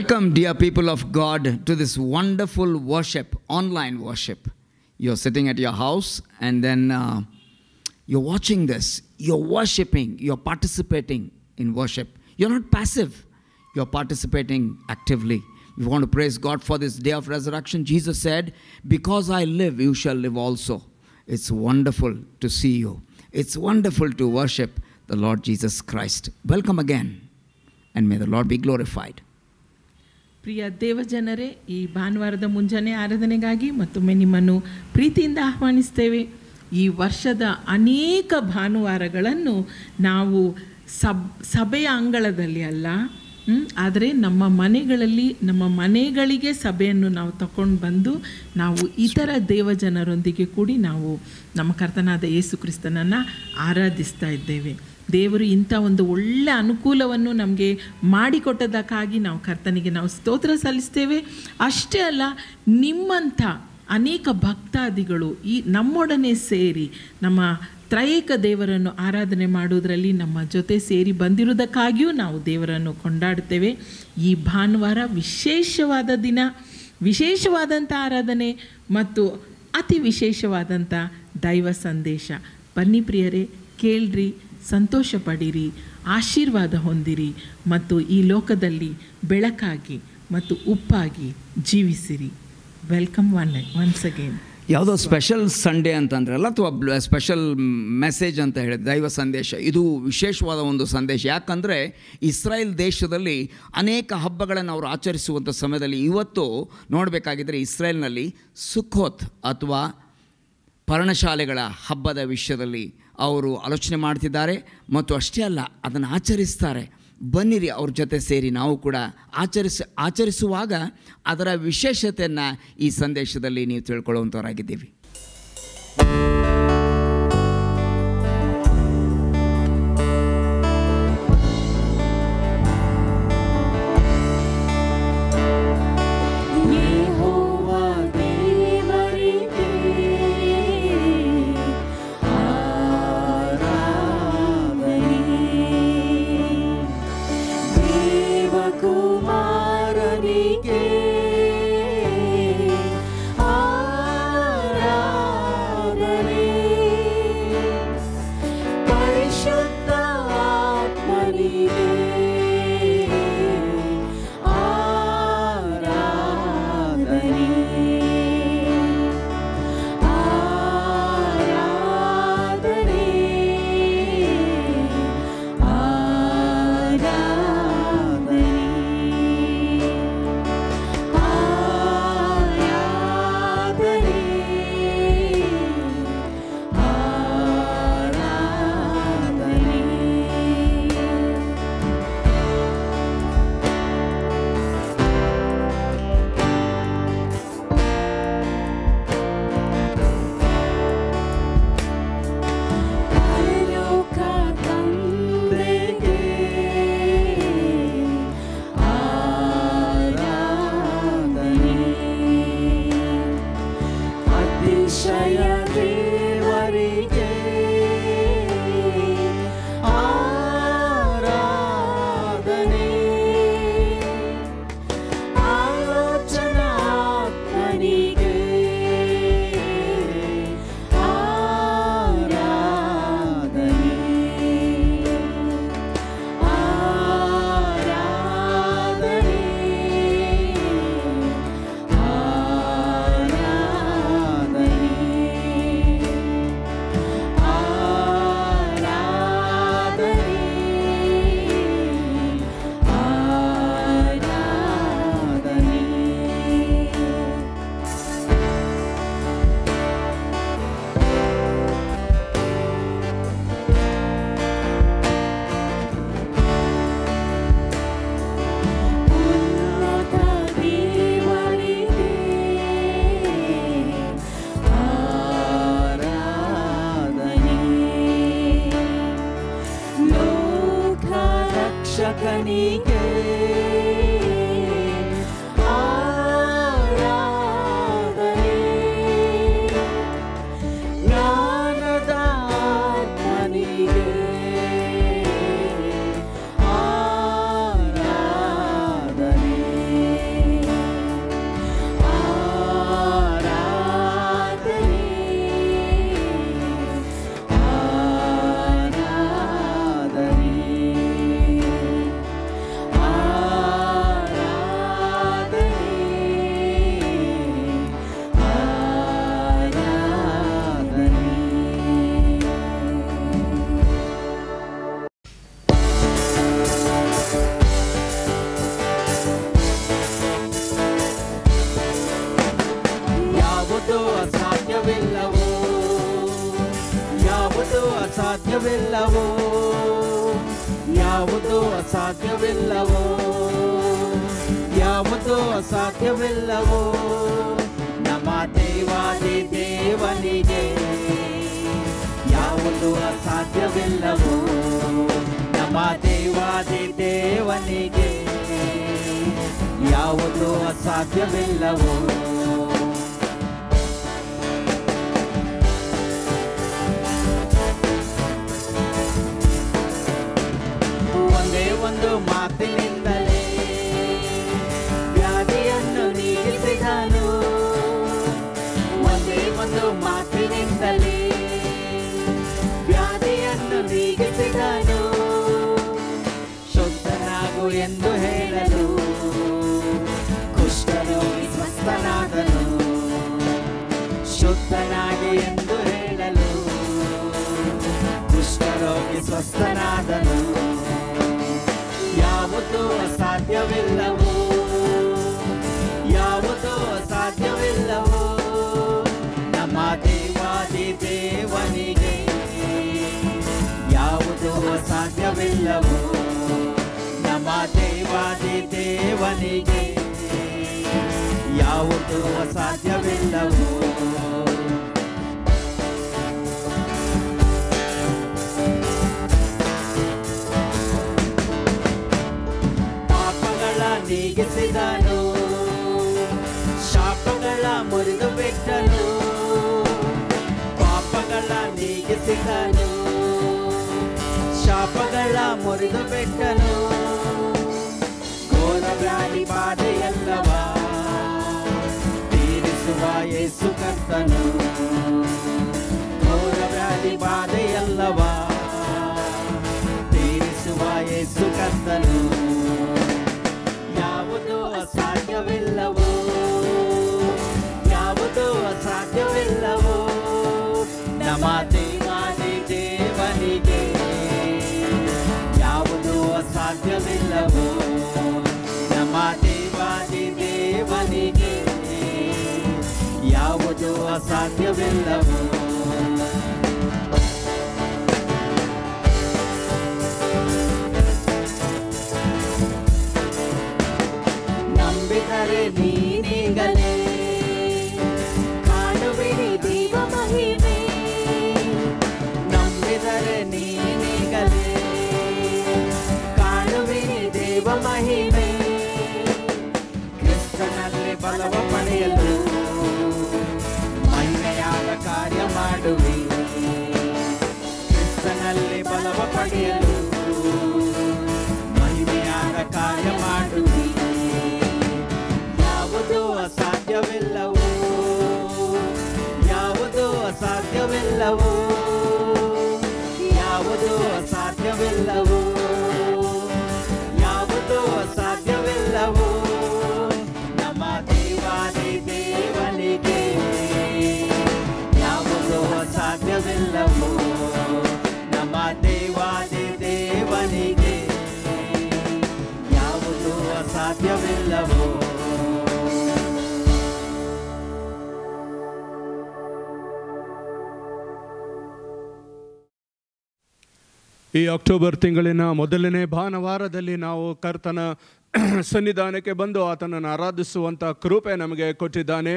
Welcome, dear people of God, to this wonderful worship, online worship. You're sitting at your house and then uh, you're watching this, you're worshiping, you're participating in worship. You're not passive, you're participating actively. We want to praise God for this day of resurrection. Jesus said, Because I live, you shall live also. It's wonderful to see you. It's wonderful to worship the Lord Jesus Christ. Welcome again, and may the Lord be glorified. ಪ್ರಿಯ ದೇವಜನರೇ, ಈ ಭಾನುವಾರದ ಮುಂಜಾನೆ ಆರಾಧನೆಗಾಗಿ ಮತ್ತೊಮ್ಮೆ ನಿಮ್ಮನ್ನು ಪ್ರೀತಿಯಿಂದ ಆಹ್ವಾನಿಸ್ತೇವೆ. ಈ ವರ್ಷದ ಅನೇಕ ಭಾನುವಾರಗಳನ್ನು ನಾವು ಸಬ್, ಸಭೆಯ ಅಂಗಳದಲ್ಲಿ ಅಲ್ಲ ಆದರೆ ನಮ್ಮ ಮನೆಗಳಲ್ಲಿ, ನಮ್ಮ ಮನೆಗಳಿಗೆ ಸಭೆಯನ್ನು ನಾವು ತಗೊಂಡು ಬಂದು ನಾವು ಇತರ ದೇವಜನರೊಂದಿಗೆ ಕೂಡಿ ನಾವು ನಮ್ಮ ಕರ್ತನಾದ ಯೇಸು ಕ್ರಿಸ್ತನನ್ನು ಆರಾಧಿಸ್ತಾ ಇದ್ದೇವೆ. ದೇವರು ಇಂಥ ಒಂದು ಒಳ್ಳೆಯ ಅನುಕೂಲವನ್ನು ನಮಗೆ ಮಾಡಿಕೊಟ್ಟದಕ್ಕಾಗಿ ನಾವು ಕರ್ತನಿಗೆ ನಾವು ಸ್ತೋತ್ರ ಸಲ್ಲಿಸ್ತೇವೆ. ಅಷ್ಟೇ ಅಲ್ಲ, ನಿಮ್ಮಂಥ ಅನೇಕ ಭಕ್ತಾದಿಗಳು ಈ ನಮ್ಮೊಡನೆ ಸೇರಿ ನಮ್ಮ ತ್ರಯೇಕ ದೇವರನ್ನು ಆರಾಧನೆ ಮಾಡುವುದರಲ್ಲಿ ನಮ್ಮ ಜೊತೆ ಸೇರಿ ಬಂದಿರುವುದಕ್ಕಾಗಿಯೂ ನಾವು ದೇವರನ್ನು ಕೊಂಡಾಡ್ತೇವೆ ಈ ಭಾನುವಾರ ವಿಶೇಷವಾದ ದಿನ, ವಿಶೇಷವಾದಂಥ ಆರಾಧನೆ ಮತ್ತು ಅತಿ ವಿಶೇಷವಾದಂಥ ದೈವ ಸಂದೇಶ. ಬನ್ನಿ ಪ್ರಿಯರೇ, ಕೇಳ್ರಿ ಸಂತೋಷ ಪಡಿರಿ ಆಶೀರ್ವಾದ ಹೊಂದಿರಿ ಮತ್ತು ಈ ಲೋಕದಲ್ಲಿ ಬೆಳಕಾಗಿ ಮತ್ತು ಉಪ್ಪಾಗಿ ಜೀವಿಸಿರಿ. ವೆಲ್ಕಮ್ ಒನ್ ಒನ್ಸ್ ಅಗೇನ್ ಯಾವುದೋ ಸ್ಪೆಷಲ್ ಸಂಡೇ ಅಂತಂದ್ರಲ್ಲ ಅಥವಾ ಸ್ಪೆಷಲ್ ಮೆಸೇಜ್ ಅಂತ ಹೇಳಿ ದೈವ ಸಂದೇಶ, ಇದು ವಿಶೇಷವಾದ ಒಂದು ಸಂದೇಶ. ಯಾಕಂದರೆ ಇಸ್ರಾಯೇಲ್ ದೇಶದಲ್ಲಿ ಅನೇಕ ಹಬ್ಬಗಳನ್ನು ಅವರು ಆಚರಿಸುವಂಥ ಸಮಯದಲ್ಲಿ ಇವತ್ತು ನೋಡಬೇಕಾಗಿದ್ದರೆ ಇಸ್ರೇಲ್ನಲ್ಲಿ ಸುಖೋತ್ ಅಥವಾ ಪರ್ಣಶಾಲೆಗಳ ಹಬ್ಬದ ವಿಷಯದಲ್ಲಿ ಅವರು ಆಲೋಚನೆ ಮಾಡ್ತಿದ್ದಾರೆ. ಮತ್ತು ಅಷ್ಟೇ ಅಲ್ಲ, ಅದನ್ನು ಆಚರಿಸ್ತಾರೆ. ಬನ್ನಿರಿ ಅವ್ರ ಜೊತೆ ಸೇರಿ, ನಾವು ಕೂಡ ಆಚರಿಸ, ಆಚರಿಸುವಾಗ ಅದರ ವಿಶೇಷತೆಯನ್ನು ಈ ಸಂದೇಶದಲ್ಲಿ ನೀವು ತಿಳ್ಕೊಳ್ಳುವಂಥವರಾಗಿದ್ದೀವಿ ಅಸಾಧ್ಯವಿಲ್ಲವೋ ಒಂದೇ ಶಾಪಗಳ ಮುರಿದು ಬಿಟ್ಟನು ಪಾಪಗಳ ನೀಗಿಸಿದನು ಶಾಪಗಳ ಮುರಿದು ಬಿಟ್ಟನು ಘೋರ ವ್ಯಾಧಿ ಬಾಧೆಯಲ್ಲವ ತೀರಿಸುವ ಯೇಸು ಕರ್ತನು ಘೋರ ವ್ಯಾಧಿ ಬಾಧೆಯಲ್ಲವ ತೀರಿಸುವ ಯೇಸು ಕರ್ತನು I feel in love. ಅಸಾಧ್ಯವಿಲ್ಲವೋ ಯಾವುದು ಅಸಾಧ್ಯವಿಲ್ಲವೋ? ಯಾವುದು ಅಸಾಧ್ಯವಿಲ್ಲವೋ? ನಮ್ಮ ದೇವಾದಿ ದೇವನಿಗೆ ಯಾವುದು ಅಸಾಧ್ಯವಿಲ್ಲವೋ? ನಮ್ಮ ದೇವಾದಿ ದೇವನಿಗೆ ಯಾವುದು ಅಸಾಧ್ಯವಿಲ್ಲವೋ? ಈ ಅಕ್ಟೋಬರ್ ತಿಂಗಳಿನ ಮೊದಲನೇ ಭಾನುವಾರದಲ್ಲಿ ನಾವು ಕರ್ತನ ಸನ್ನಿಧಾನಕ್ಕೆ ಬಂದು ಆತನನ್ನು ಆರಾಧಿಸುವಂಥ ಕೃಪೆ ನಮಗೆ ಕೊಟ್ಟಿದ್ದಾನೆ.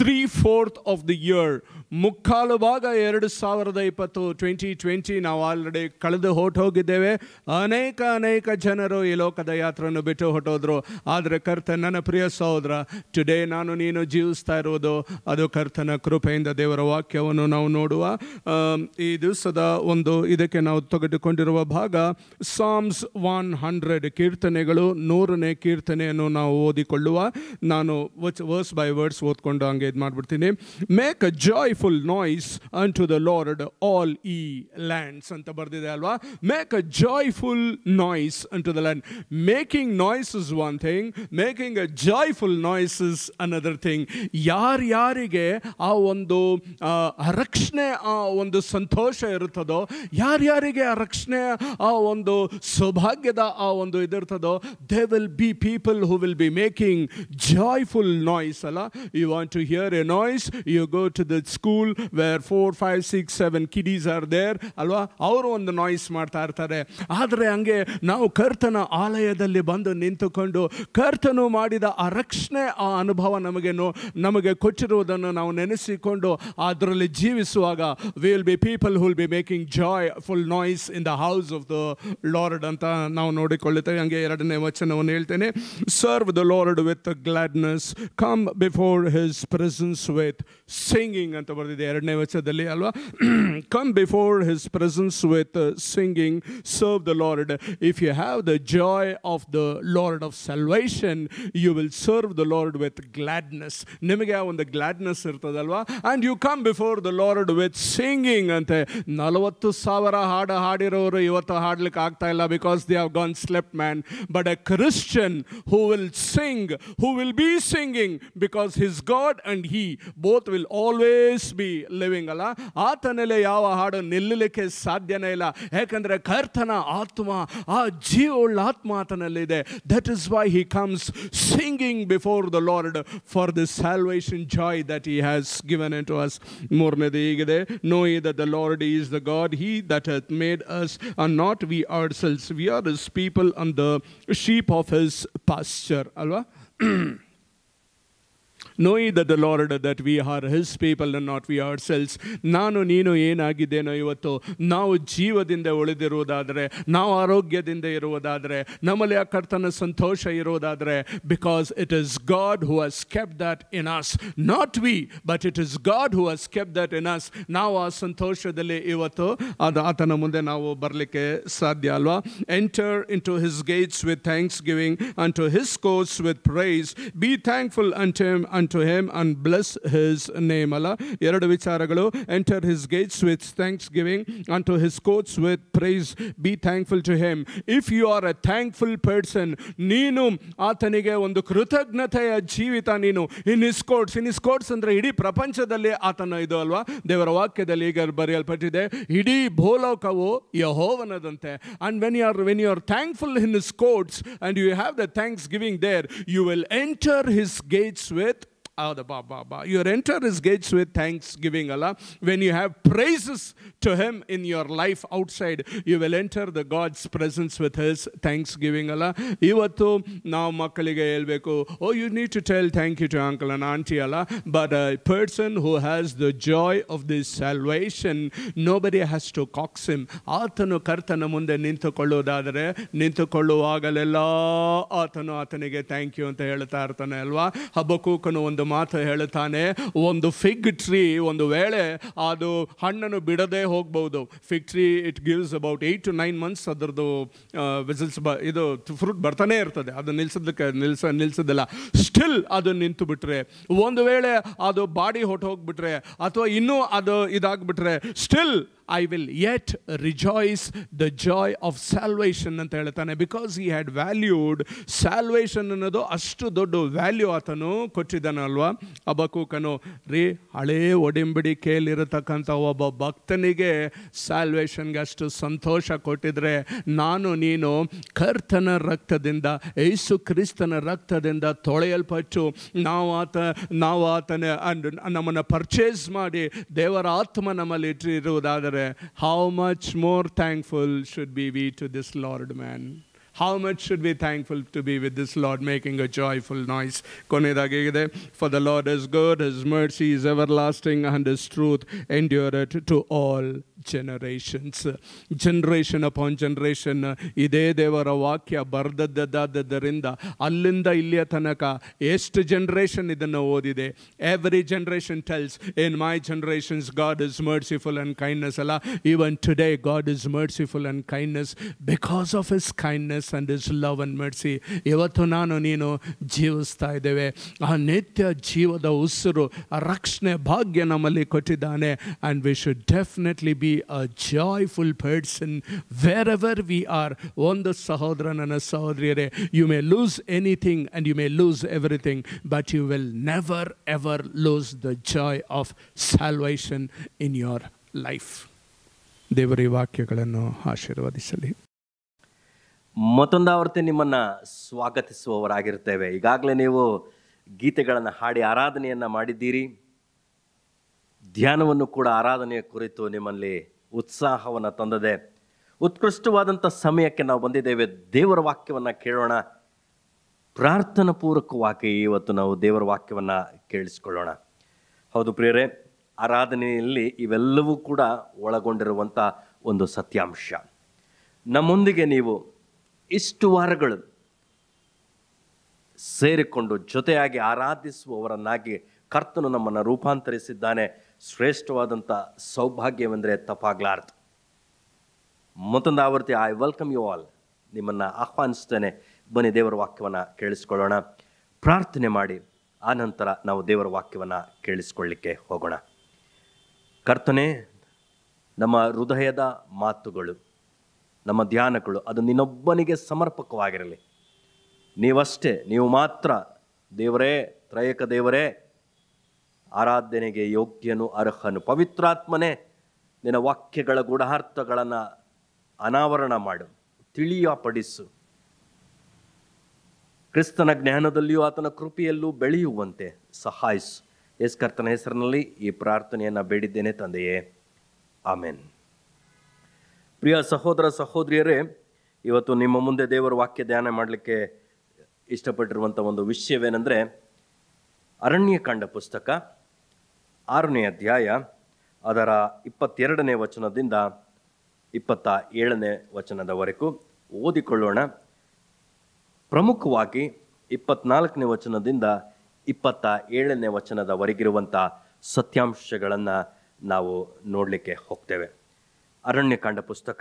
Three fourth of the year ಮುಕ್ಕಾಲು ಭಾಗ ಎರಡು ಸಾವಿರದ ಇಪ್ಪತ್ತು ಟ್ವೆಂಟಿ ಟ್ವೆಂಟಿ ನಾವು ಆಲ್ರೆಡಿ ಕಳೆದು ಹೊಟ್ಟು ಹೋಗಿದ್ದೇವೆ. ಅನೇಕ ಅನೇಕ ಜನರು ಈ ಲೋಕದ ಯಾತ್ರೆಯನ್ನು ಬಿಟ್ಟು ಹೊಟ್ಟೋದ್ರು ಆದರೆ ಕರ್ತ ನನ್ನ ಪ್ರಿಯ ಸಹೋದರ ಟುಡೇ ನಾನು ನೀನು ಜೀವಿಸ್ತಾ ಇರುವುದು, ಅದು ಕರ್ತನ ಕೃಪೆಯಿಂದ ದೇವರ ವಾಕ್ಯವನ್ನು ನಾವು ನೋಡುವ ಈ ದಿವಸದ ಒಂದು ಇದಕ್ಕೆ ನಾವು ತೆಗೆದುಕೊಂಡಿರುವ ಭಾಗ ಸಾಮ್ಸ್ ಒನ್ ಹಂಡ್ರೆಡ್ ಕೀರ್ತನೆಗಳು ನೂರನೇ ಕೀರ್ತನೆಯನ್ನು ನಾವು ಓದಿಕೊಳ್ಳುವ. ನಾನು ವರ್ಸ್ ಬೈ ವರ್ಡ್ಸ್ ಓದ್ಕೊಂಡು ಹಂಗೆ ಇದು ಮಾಡಿಬಿಡ್ತೀನಿ. Make a joyful noise unto the Lord all ye lands ಅಂತ ಬರೆದಿದೆ ಅಲ್ವಾ? Make a joyful noise unto the land making noise is one thing making a joyful noise is another thing ಯಾರ್ಯಾರಿಗೆ ಆ ಒಂದು ರಕ್ಷಣೆ, ಆ ಒಂದು ಸಂತೋಷ ಇರುತ್ತದೋ, ಯಾರ್ಯಾರಿಗೆ ಆ ರಕ್ಷಣೆ, ಆ ಒಂದು ಸೌಭಾಗ್ಯದ ಆ ಒಂದು ಇದಿರ್ತದೋ they will will be people who will be making joyful noise. Allah. You want to hear a noise, you go to the school where four, five, six, seven kiddies are there. ಅಲ್ವಾ ಅವರು ಒಂದು noise ಮಾಡ್ತಾ ಇರ್ತಾರೆ ಆದರೆ ಹಂಗೆ ನಾವು ಕರ್ತನ ಆಲಯದಲ್ಲಿ ಬಂದು ನಿಂತುಕೊಂಡು ಕರ್ತನು ಮಾಡಿದ ಆ ರಕ್ಷಣೆ ಆ ಅನುಭವ ನಮಗೆ ನೋ ನಮಗೆ ಕೊಟ್ಟಿರುವುದನ್ನು ನಾವು ನೆನೆಸಿಕೊಂಡು ಅದರಲ್ಲಿ ಜೀವಿಸುವಾಗ will be people who'll be making joyful noise in the house of the Lord ಅಂತ ನಾವು ನೋಡಿಕೊಳ್ಳುತ್ತೇವೆ ಹಂಗೆ ಎರಡನೇ ವಚನವನ್ನು ಹೇಳ್ತೇನೆ serve the Lord with gladness come before his presence with singing ಅಂತ ಬರೆದಿದೆ ಎರಡನೇ ವಚನದಲ್ಲಿ, ಅಲ್ವಾ? Come before his presence with singing serve the Lord if you have the joy of the Lord of salvation you will serve the Lord with gladness ನಿಮಗೆ ಆ ಒಂದು gladness ಇರ್ತದಲ್ವಾ? And you come before the Lord with singing ಅಂತೆ. ನಲವತ್ತು ಸಾವಿರ ಹಾಡು ಹಾಡಿರೋರು ಇವತ್ತು ಹಾಡ್ಲಿಕ್ಕೆ ಆಗ್ತಾ ಇಲ್ಲ because they have gone slept man but a Christian who will sing who will be singing because his God and he both will always be living ಅಲ್ಲ ಆತನಲ್ಲಿ ಯಾವ ಹಾಡು ನಿಲ್ಲಲಿಕ್ಕೆ ಸಾಧ್ಯನೇ ಇಲ್ಲ ಯಾಕಂದರೆ ಕರ್ತನ ಆತ್ಮ ಆ ಜೀವವುಳ್ಳ ಆತ್ಮ ಆತನಲ್ಲಿದೆ that is why he comes singing before the Lord for the salvation joy that he has given unto us ಮೂರನೇದು ಹೀಗಿದೆ know ye that the Lord is the God he that hath made us are not we ourselves we are his people and the sheep of his pasture ಅಲ್ವಾ knowing that the Lord, that we are His people and not we ourselves. ನಾನು, ನೀನು ಏನಾಗಿದ್ದೇನೋ ಇವತ್ತು, ನಾವು ಜೀವದಿಂದ ಉಳಿದಿರುವುದಾದರೆ, ನಾವು ಆರೋಗ್ಯದಿಂದ ಇರುವುದಾದರೆ, ನಮ್ಮಲ್ಲಿ ಆ ಕರ್ತನ ಸಂತೋಷ ಇರುವುದಾದರೆ because it is God who has kept that in us not we but it is God who has kept that in us ನಾವು ಆ ಸಂತೋಷದಲ್ಲಿ ಇವತ್ತು, ಅದು ಆತನ ಮುಂದೆ ನಾವು ಬರಲಿಕ್ಕೆ ಸಾಧ್ಯ ಅಲ್ವಾ? Enter into his gates with thanksgiving and to his courts with praise be thankful unto him unto him and bless his name ಅಲ್ಲ ಎರಡು ವಿಚಾರಗಳು. Enter his gates with thanksgiving and to his courts with praise be thankful to him if you are a thankful person ನೀನು ಆತನಿಗೆ ಒಂದು ಕೃತಜ್ಞತೆಯ ಜೀವಿತ ನೀನು. In his courts in his courts ಅಂದರೆ ಇಡೀ ಪ್ರಪಂಚದಲ್ಲಿ ಆತನ ಇದು ಅಲ್ವಾ? ದೇವರ ವಾಕ್ಯದಲ್ಲಿ ಈಗ ಬರೆಯಲ್ಪಟ್ಟಿದೆ, ಇಡೀ ಭೂಲೋಕವು ಯಹೋವನದಂತೆ. And when you are when you are thankful in his courts and you have the thanksgiving there you will enter his gates with Oh, the ba, ba, ba. You enter his gates with thanksgiving, Allah. When you have praises to him in your life outside, you will enter the God's presence with his thanksgiving, Allah. ಇವತ್ತು ನಾವು ಮಕ್ಕಳಿಗೆ ಹೇಳ್ಬೇಕು oh you need to tell thank you to uncle and aunty ಅಲ್ಲ but a person who has the joy of this salvation nobody has to coax him ಆತನು ಕರ್ತನ ಮುಂದೆ ನಿಂತುಕೊಳ್ಳುವುದಾದರೆ ನಿಂತುಕೊಳ್ಳುವಾಗಲೆಲ್ಲ ಆತನು ಆತನಿಗೆ ಥ್ಯಾಂಕ್ ಯು ಅಂತ ಹೇಳ್ತಾ ಇರ್ತಾನೆ ಅಲ್ವಾ ಹಬ್ಬಕೂಕನು ಒಂದು ಮಾತು ಹೇಳುತ್ತಾನೆ, ಒಂದು ಫಿಗ್ ಟ್ರೀ ಒಂದು ವೇಳೆ ಅದು ಹಣ್ಣನ್ನು ಬಿಡದೆ ಹೋಗ್ಬೋದು fig tree it gives about eight to nine months ಅದರದ್ದು ವಿಸಿಲ್ಸ್ ಬ, ಇದು ಫ್ರೂಟ್ ಬರ್ತಾನೆ ಇರ್ತದೆ. ಅದು ನಿಲ್ಸೋದಕ್ಕೆ, ನಿಲ್ಸ, ನಿಲ್ಸೋದಿಲ್ಲ. ಸ್ಟಿಲ್ ಅದು ನಿಂತು ಬಿಟ್ರೆ, ಒಂದು ವೇಳೆ ಅದು ಬಾಡಿ ಹೊಟ್ಟು ಹೋಗ್ಬಿಟ್ರೆ ಅಥವಾ ಇನ್ನೂ ಅದು ಇದಾಗ್ಬಿಟ್ರೆ still I will yet rejoice the joy of salvation ಅಂತ ಹೇಳ್ತಾನೆ. Because he had valued salvation ಅನ್ನೋದು ಅಷ್ಟು ದೊಡ್ಡ ವ್ಯಾಲ್ಯೂ ಆತನು ಕೊಟ್ಟಿದ್ದಾನಲ್ವಾ? ಅಬಕೂಕನು, ರೀ, ಹಳೇ ಕೇಳಿರತಕ್ಕಂಥ ಒಬ್ಬ ಭಕ್ತನಿಗೆ ಸ್ಯಾಲ್ವೇಷನ್ಗೆ ಅಷ್ಟು ಸಂತೋಷ ಕೊಟ್ಟಿದ್ರೆ ನಾನು, ನೀನು ಕರ್ತನ ರಕ್ತದಿಂದ, ಯೇಸು ಕ್ರಿಸ್ತನ ರಕ್ತದಿಂದ ತೊಳೆಯಲ್ಪಟ್ಟು ನಾವು ಆತ, ನಾವು ಆತನ ನಮ್ಮನ್ನು ಪರ್ಚೇಸ್ ಮಾಡಿ ದೇವರ ಆತ್ಮ ನಮ್ಮಲ್ಲಿ ಇಟ್ಟಿರುವುದಾದರೆ Father, how much more thankful should be we to this Lord man? How much should we be thankful to be with this Lord, making a joyful noise? For the Lord is good, His mercy is everlasting, and His truth endureth to all generations generation upon generation ಇದೇ ದೇವರ ವಾಕ್ಯ ಬರೆದದ್ದಾದ್ದರಿಂದ ಅಲ್ಲಿಂದ ಇಲ್ಲಿಯ ತನಕ ಎಷ್ಟು generation ಇದನ್ನು ಓದಿದೆ? Every generation tells in my generations God is merciful and kindness ಅಲ್ಲ even today God is merciful and kindness because of his kindness and is love and mercy ಇವತ್ತು ನಾನು, ನೀನು ಜೀವಿಸ್ತಾ ಇದ್ದೇವೆ. ಆ ನಿತ್ಯ ಜೀವದ ಉಸಿರು ಆ ರಕ್ಷಣೆ ಭಾಗ್ಯ ನಮ್ಮಲ್ಲಿ ಕೊಟ್ಟಿದ್ದಾನೆ. And we should definitely be a joyful person wherever we are ಒಂದು ಸಹೋದರ, ನನ್ನ ಸಹೋದರಿಯರೇ you may lose anything and you may lose everything but you will never ever lose the joy of salvation in your life ದೇವರ ಈ ವಾಕ್ಯಗಳನ್ನು ಆಶೀರ್ವದಿಸಲಿ. ಮತ್ತೊಂದು ಆವರ್ತಿ ನಿಮ್ಮನ್ನು ಸ್ವಾಗತಿಸುವವರಾಗಿರ್ತೇವೆ ಈಗಾಗಲೇ ನೀವು ಗೀತೆಗಳನ್ನು ಹಾಡಿ ಆರಾಧನೆಯನ್ನು ಮಾಡಿದ್ದೀರಿ. ಧ್ಯಾನವನ್ನು ಕೂಡ ಆರಾಧನೆಯ ಕುರಿತು ನಿಮ್ಮಲ್ಲಿ ಉತ್ಸಾಹವನ್ನು ತಂದದೆ ಉತ್ಕೃಷ್ಟವಾದಂಥ ಸಮಯಕ್ಕೆ ನಾವು ಬಂದಿದ್ದೇವೆ. ದೇವರ ವಾಕ್ಯವನ್ನು ಕೇಳೋಣ. ಪ್ರಾರ್ಥನಾ ಪೂರ್ವಕವಾಗಿ ಇವತ್ತು ನಾವು ದೇವರ ವಾಕ್ಯವನ್ನು ಕೇಳಿಸ್ಕೊಳ್ಳೋಣ. ಹೌದು ಪ್ರಿಯರೇ, ಆರಾಧನೆಯಲ್ಲಿ ಇವೆಲ್ಲವೂ ಕೂಡ ಒಳಗೊಂಡಿರುವಂಥ ಒಂದು ಸತ್ಯಾಂಶ. ನಮ್ಮೊಂದಿಗೆ ನೀವು ಇಷ್ಟು ವಾರಗಳು ಸೇರಿಕೊಂಡು ಜೊತೆಯಾಗಿ ಆರಾಧಿಸುವವರನ್ನಾಗಿ ಕರ್ತನು ನಮ್ಮನ್ನು ರೂಪಾಂತರಿಸಿದ್ದಾನೆ. ಶ್ರೇಷ್ಠವಾದಂಥ ಸೌಭಾಗ್ಯವೆಂದರೆ ತಪ್ಪಾಗ್ಲಾರ್ದು. ಮತ್ತೊಂದು ಆವರ್ತಿ ಐ ವೆಲ್ಕಮ್ ಯು ಆಲ್ ನಿಮ್ಮನ್ನು ಆಹ್ವಾನಿಸ್ತೇನೆ. ಬನ್ನಿ, ದೇವರ ವಾಕ್ಯವನ್ನು ಕೇಳಿಸ್ಕೊಳ್ಳೋಣ. ಪ್ರಾರ್ಥನೆ ಮಾಡಿ, ಆನಂತರ ನಾವು ದೇವರ ವಾಕ್ಯವನ್ನು ಕೇಳಿಸ್ಕೊಳ್ಳಿಕ್ಕೆ ಹೋಗೋಣ. ಕರ್ತನೆ, ನಮ್ಮ ಹೃದಯದ ಮಾತುಗಳು, ನಮ್ಮ ಧ್ಯಾನಗಳು, ಅದು ನಿನ್ನೊಬ್ಬನಿಗೆ ಸಮರ್ಪಕವಾಗಿರಲಿ. ನೀವಷ್ಟೇ, ನೀವು ಮಾತ್ರ ದೇವರೇ, ತ್ರಯಕ ದೇವರೇ ಆರಾಧನೆಗೆ ಯೋಗ್ಯನು, ಅರ್ಹನು. ಪವಿತ್ರಾತ್ಮನೇ ನಿನ್ನ ವಾಕ್ಯಗಳ ಗುಣಾರ್ಥಗಳನ್ನು ಅನಾವರಣ ಮಾಡು, ತಿಳಿಯಪಡಿಸು. ಕ್ರಿಸ್ತನ ಜ್ಞಾನದಲ್ಲಿಯೂ ಆತನ ಕೃಪೆಯಲ್ಲೂ ಬೆಳೆಯುವಂತೆ ಸಹಾಯಿಸು. ಎಸ್ ಹೆಸರಿನಲ್ಲಿ ಈ ಪ್ರಾರ್ಥನೆಯನ್ನು ಬೇಡಿದ್ದೇನೆ ತಂದೆಯೇ. ಆಮೇನ್. ಪ್ರಿಯ ಸಹೋದರ ಸಹೋದರಿಯರೇ, ಇವತ್ತು ನಿಮ್ಮ ಮುಂದೆ ದೇವರ ವಾಕ್ಯ ಧ್ಯಾನ ಮಾಡಲಿಕ್ಕೆ ಇಷ್ಟಪಟ್ಟಿರುವಂಥ ಒಂದು ವಿಷಯವೇನೆಂದರೆ ಅರಣ್ಯಕಾಂಡ ಪುಸ್ತಕ. ಆರನೇ ಅಧ್ಯಾಯ, ಅದರ ಇಪ್ಪತ್ತೆರಡನೇ ವಚನದಿಂದ ಇಪ್ಪತ್ತ ಏಳನೇ ವಚನದವರೆಗೂ ಓದಿಕೊಳ್ಳೋಣ. ಪ್ರಮುಖವಾಗಿ ಇಪ್ಪತ್ನಾಲ್ಕನೇ ವಚನದಿಂದ ಇಪ್ಪತ್ತ ಏಳನೇ ವಚನದವರೆಗಿರುವಂಥ ಸತ್ಯಾಂಶಗಳನ್ನು ನಾವು ನೋಡಲಿಕ್ಕೆ ಹೋಗ್ತೇವೆ. ಅರಣ್ಯಕಾಂಡ ಪುಸ್ತಕ,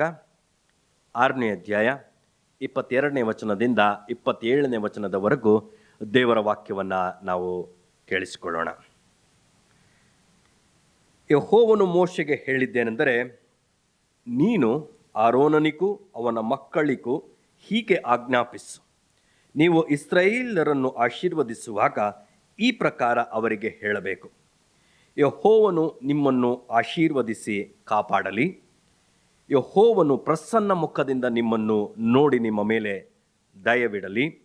ಆರನೇ ಅಧ್ಯಾಯ, ಇಪ್ಪತ್ತೆರಡನೇ ವಚನದಿಂದ ಇಪ್ಪತ್ತೇಳನೇ ವಚನದವರೆಗೂ ದೇವರ ವಾಕ್ಯವನ್ನು ನಾವು ಕೇಳಿಸಿಕೊಳ್ಳೋಣ. ಯಹೋವನು ಮೋಶೆಗೆ ಹೇಳಿದ್ದೇನೆಂದರೆ, ನೀನು ಆರೋನನಿಗೂ ಅವನ ಮಕ್ಕಳಿಗೂ ಹೀಗೆ ಆಜ್ಞಾಪಿಸು. ನೀವು ಇಸ್ರಾಯೇಲರನ್ನು ಆಶೀರ್ವದಿಸುವಾಗ ಈ ಪ್ರಕಾರ ಅವರಿಗೆ ಹೇಳಬೇಕು. ಯಹೋವನು ನಿಮ್ಮನ್ನು ಆಶೀರ್ವದಿಸಿ ಕಾಪಾಡಲಿ. ಯಹೋವನು ಪ್ರಸನ್ನ ಮುಖದಿಂದ ನಿಮ್ಮನ್ನು ನೋಡಿ ನಿಮ್ಮ ಮೇಲೆ ದಯವಿಡಲಿ.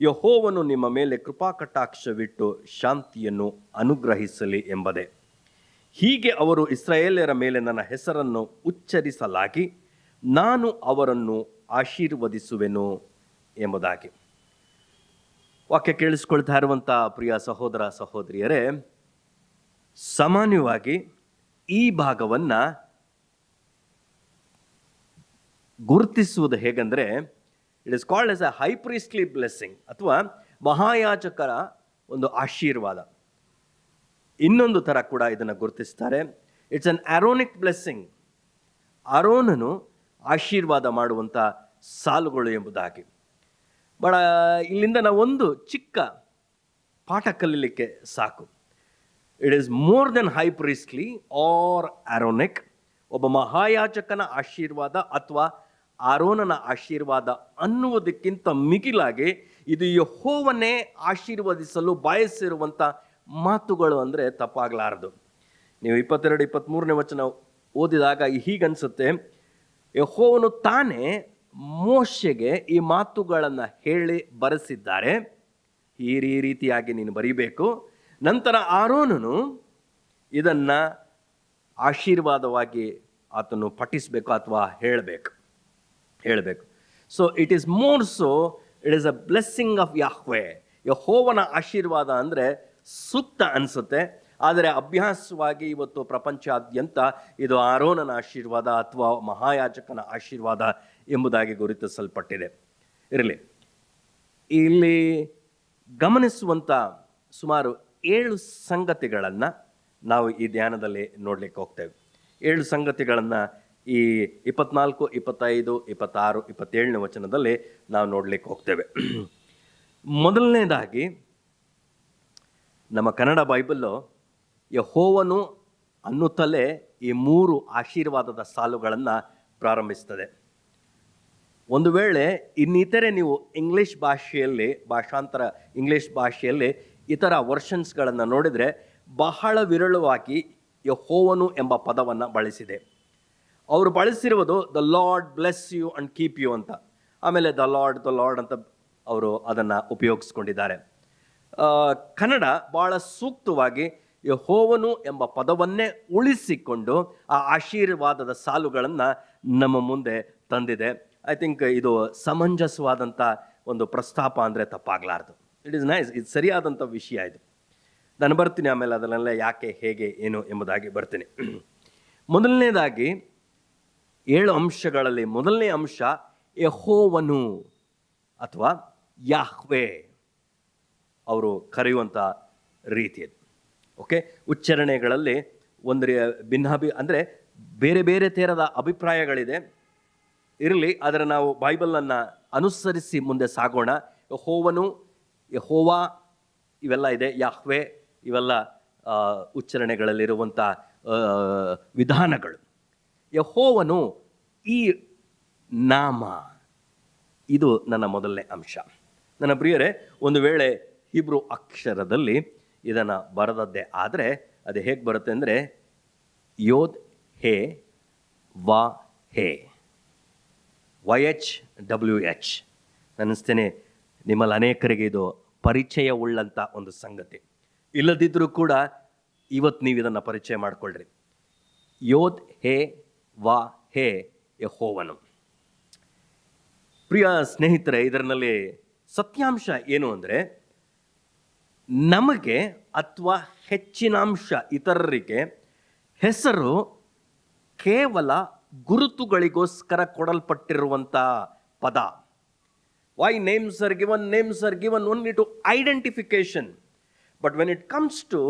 ಯಹೋವನು ನಿಮ್ಮ ಮೇಲೆ ಕೃಪಾಕಟಾಕ್ಷವಿಟ್ಟು ಶಾಂತಿಯನ್ನು ಅನುಗ್ರಹಿಸಲಿ ಎಂಬುದೇ. ಹೀಗೆ ಅವರು ಇಸ್ರಾಯೇಲ್ಯರ ಮೇಲೆ ನನ್ನ ಹೆಸರನ್ನು ಉಚ್ಚರಿಸಲಾಗಿ ನಾನು ಅವರನ್ನು ಆಶೀರ್ವದಿಸುವೆನು ಎಂಬುದಾಗಿ. ವಾಕ್ಯ ಕೇಳಿಸ್ಕೊಳ್ತಾ ಇರುವಂಥ ಪ್ರಿಯ ಸಹೋದರ ಸಹೋದರಿಯರೇ, ಸಾಮಾನ್ಯವಾಗಿ ಈ ಭಾಗವನ್ನು ಗುರುತಿಸುವುದು ಹೇಗೆಂದರೆ it is called as a high priestly blessing ಅಥವಾ ಮಹಾಯಾಚಕರ ಒಂದು ಆಶೀರ್ವಾದ. ಇನ್ನೊಂದು ಥರ ಕೂಡ ಇದನ್ನು ಗುರುತಿಸ್ತಾರೆ. ಇಟ್ಸ್ ಅನ್ ಅರೋನಿಕ್ ಬ್ಲೆಸ್ಸಿಂಗ್ ಅರೋನನು ಆಶೀರ್ವಾದ ಮಾಡುವಂಥ ಸಾಲುಗಳು ಎಂಬುದಾಗಿ. ಬಡ, ಇಲ್ಲಿಂದ ನಾವು ಒಂದು ಚಿಕ್ಕ ಪಾಠ ಕಲೀಲಿಕ್ಕೆ ಸಾಕು. It is more than high priestly or Aaronic ಒಬ್ಬ ಮಹಾಯಾಜಕನ ಆಶೀರ್ವಾದ ಅಥವಾ ಆರೋನನ ಆಶೀರ್ವಾದ ಅನ್ನುವುದಕ್ಕಿಂತ ಮಿಗಿಲಾಗಿ ಇದು ಯಹೋವನ್ನೇ ಆಶೀರ್ವದಿಸಲು ಬಯಸಿರುವಂಥ ಮಾತುಗಳು ಅಂದರೆ ತಪ್ಪಾಗಲಾರದು. ನೀವು ಇಪ್ಪತ್ತೆರಡು ಇಪ್ಪತ್ತ್ಮೂರನೇ ವಚನ ಓದಿದಾಗ ಹೀಗನ್ಸುತ್ತೆ, ಯಹೋವನು ತಾನೇ ಮೋಶೆಗೆ ಈ ಮಾತುಗಳನ್ನು ಹೇಳಿ ಬರೆಸಿದ್ದಾರೆ. ಈ ರೀತಿಯಾಗಿ ನೀನು ಬರೀಬೇಕು. ನಂತರ ಆರೋನನು ಇದನ್ನು ಆಶೀರ್ವಾದವಾಗಿ ಆತನು ಪಠಿಸಬೇಕು ಅಥವಾ ಹೇಳಬೇಕು ಹೇಳಬೇಕು. So it is more so it is a blessing of Yahweh ಯಹೋವನ ಆಶೀರ್ವಾದ ಅಂದರೆ ಸೂಕ್ತ ಅನಿಸುತ್ತೆ. ಆದರೆ ಅಭ್ಯಾಸವಾಗಿ ಇವತ್ತು ಪ್ರಪಂಚಾದ್ಯಂತ ಇದು ಆರೋನನ ಆಶೀರ್ವಾದ ಅಥವಾ ಮಹಾಯಾಜಕನ ಆಶೀರ್ವಾದ ಎಂಬುದಾಗಿ ಗುರುತಿಸಲ್ಪಟ್ಟಿದೆ. ಇರಲಿ. ಇಲ್ಲಿ ಗಮನಿಸುವಂಥ ಸುಮಾರು ಏಳು ಸಂಗತಿಗಳನ್ನು ನಾವು ಈ ಧ್ಯಾನದಲ್ಲಿ ನೋಡಲಿಕ್ಕೆ ಹೋಗ್ತೇವೆ. ಏಳು ಸಂಗತಿಗಳನ್ನು ಈ ಇಪ್ಪತ್ನಾಲ್ಕು, ಇಪ್ಪತ್ತೈದು, ಇಪ್ಪತ್ತಾರು, ಇಪ್ಪತ್ತೇಳನೇ ವಚನದಲ್ಲಿ ನಾವು ನೋಡಲಿಕ್ಕೆ ಹೋಗ್ತೇವೆ. ಮೊದಲನೇದಾಗಿ ನಮ್ಮ ಕನ್ನಡ ಬೈಬಲ್ಲು ಯಹೋವನು ಅನ್ನುತ್ತಲೇ ಈ ಮೂರು ಆಶೀರ್ವಾದದ ಸಾಲುಗಳನ್ನು ಪ್ರಾರಂಭಿಸ್ತದೆ. ಒಂದು ವೇಳೆ ಇನ್ನಿತರೆ ನೀವು ಇಂಗ್ಲೀಷ್ ಭಾಷೆಯಲ್ಲಿ, ಭಾಷಾಂತರ ಇಂಗ್ಲೀಷ್ ಭಾಷೆಯಲ್ಲಿ ಇತರ ವರ್ಷನ್ಸ್ಗಳನ್ನು ನೋಡಿದರೆ ಬಹಳ ವಿರಳವಾಗಿ ಯಹೋವನು ಎಂಬ ಪದವನ್ನು ಬಳಸಿದೆ. ಅವರು ಬಳಸಿರುವುದು the Lord bless you and keep you ಅಂತ. ಆಮೇಲೆ ದ ಲಾರ್ಡ್ ದ ಲಾರ್ಡ್ ಅಂತ ಅವರು ಅದನ್ನು ಉಪಯೋಗಿಸ್ಕೊಂಡಿದ್ದಾರೆ. ಕನ್ನಡ ಭಾಳ ಸೂಕ್ತವಾಗಿ ಯಹೋವನು ಎಂಬ ಪದವನ್ನೇ ಉಳಿಸಿಕೊಂಡು ಆ ಆಶೀರ್ವಾದದ ಸಾಲುಗಳನ್ನು ನಮ್ಮ ಮುಂದೆ ತಂದಿದೆ. ಐ ಥಿಂಕ್ ಇದು ಸಮಂಜಸವಾದಂಥ ಒಂದು ಪ್ರಸ್ತಾಪ ಅಂದರೆ ತಪ್ಪಾಗಲಾರ್ದು. ಇಟ್ ಇಸ್ ನೈಸ್ ಇದು ಸರಿಯಾದಂಥ ವಿಷಯ ಇದು. ನಾನು ಬರ್ತೀನಿ ಆಮೇಲೆ ಅದನ್ನೆಲ್ಲ ಯಾಕೆ, ಹೇಗೆ, ಏನು ಎಂಬುದಾಗಿ ಬರ್ತೀನಿ. ಮೊದಲನೇದಾಗಿ ಏಳು ಅಂಶಗಳಲ್ಲಿ ಮೊದಲನೇ ಅಂಶ ಯಹೋವನು ಅಥವಾ ಯಾಹ್ವೆ. ಅವರು ಕರೆಯುವಂಥ ರೀತಿಯದು ಓಕೆ ಉಚ್ಚಾರಣೆಗಳಲ್ಲಿ ಒಂದು ರೀ, ಭಿನ್ನಾಭಿ, ಅಂದರೆ ಬೇರೆ ಬೇರೆ ಥರದ ಅಭಿಪ್ರಾಯಗಳಿದೆ. ಇರಲಿ, ಆದರೆ ನಾವು ಬೈಬಲನ್ನು ಅನುಸರಿಸಿ ಮುಂದೆ ಸಾಗೋಣ. ಹೋವನು ಹೋವಾ ಇವೆಲ್ಲ ಇದೆ, ಯಾಹ್ವೆ, ಇವೆಲ್ಲ ಉಚ್ಚಾರಣೆಗಳಲ್ಲಿರುವಂಥ ವಿಧಾನಗಳು. ಯಹೋವನು ಈ ನಾಮ, ಇದು ನನ್ನ ಮೊದಲನೇ ಅಂಶ. ನನ್ನ ಪ್ರಿಯರೇ, ಒಂದು ವೇಳೆ ಹಿಬ್ರು ಅಕ್ಷರದಲ್ಲಿ ಇದನ್ನು ಬರೆದದ್ದೇ. ಆದರೆ ಅದು ಹೇಗೆ ಬರುತ್ತೆ ಅಂದರೆ yod he vav he. Y H W H. ಅನ್ನಿಸ್ತೇನೆ ನಿಮ್ಮಲ್ಲಿ ಅನೇಕರಿಗೆ ಇದು ಪರಿಚಯವುಳ್ಳಂಥ ಒಂದು ಸಂಗತಿ. ಇಲ್ಲದಿದ್ದರೂ ಕೂಡ ಇವತ್ತು ನೀವು ಇದನ್ನು ಪರಿಚಯ ಮಾಡಿಕೊಳ್ಳ್ರಿ ಯೋದ್ ಹೇ ವಾ ಹೇ ಯಹೋವನು. ಪ್ರಿಯ ಸ್ನೇಹಿತರೆ, ಇದರಲ್ಲಿ ಸತ್ಯಾಂಶ ಏನು ಅಂದರೆ ನಮಗೆ ಅಥವಾ ಹೆಚ್ಚಿನಾಂಶ ಇತರರಿಗೆ ಹೆಸರು ಕೇವಲ ಗುರುತುಗಳಿಗೋಸ್ಕರ ಕೊಡಲ್ಪಟ್ಟಿರುವಂಥ ಪದ. Why names are given names are given only to identification but when it comes to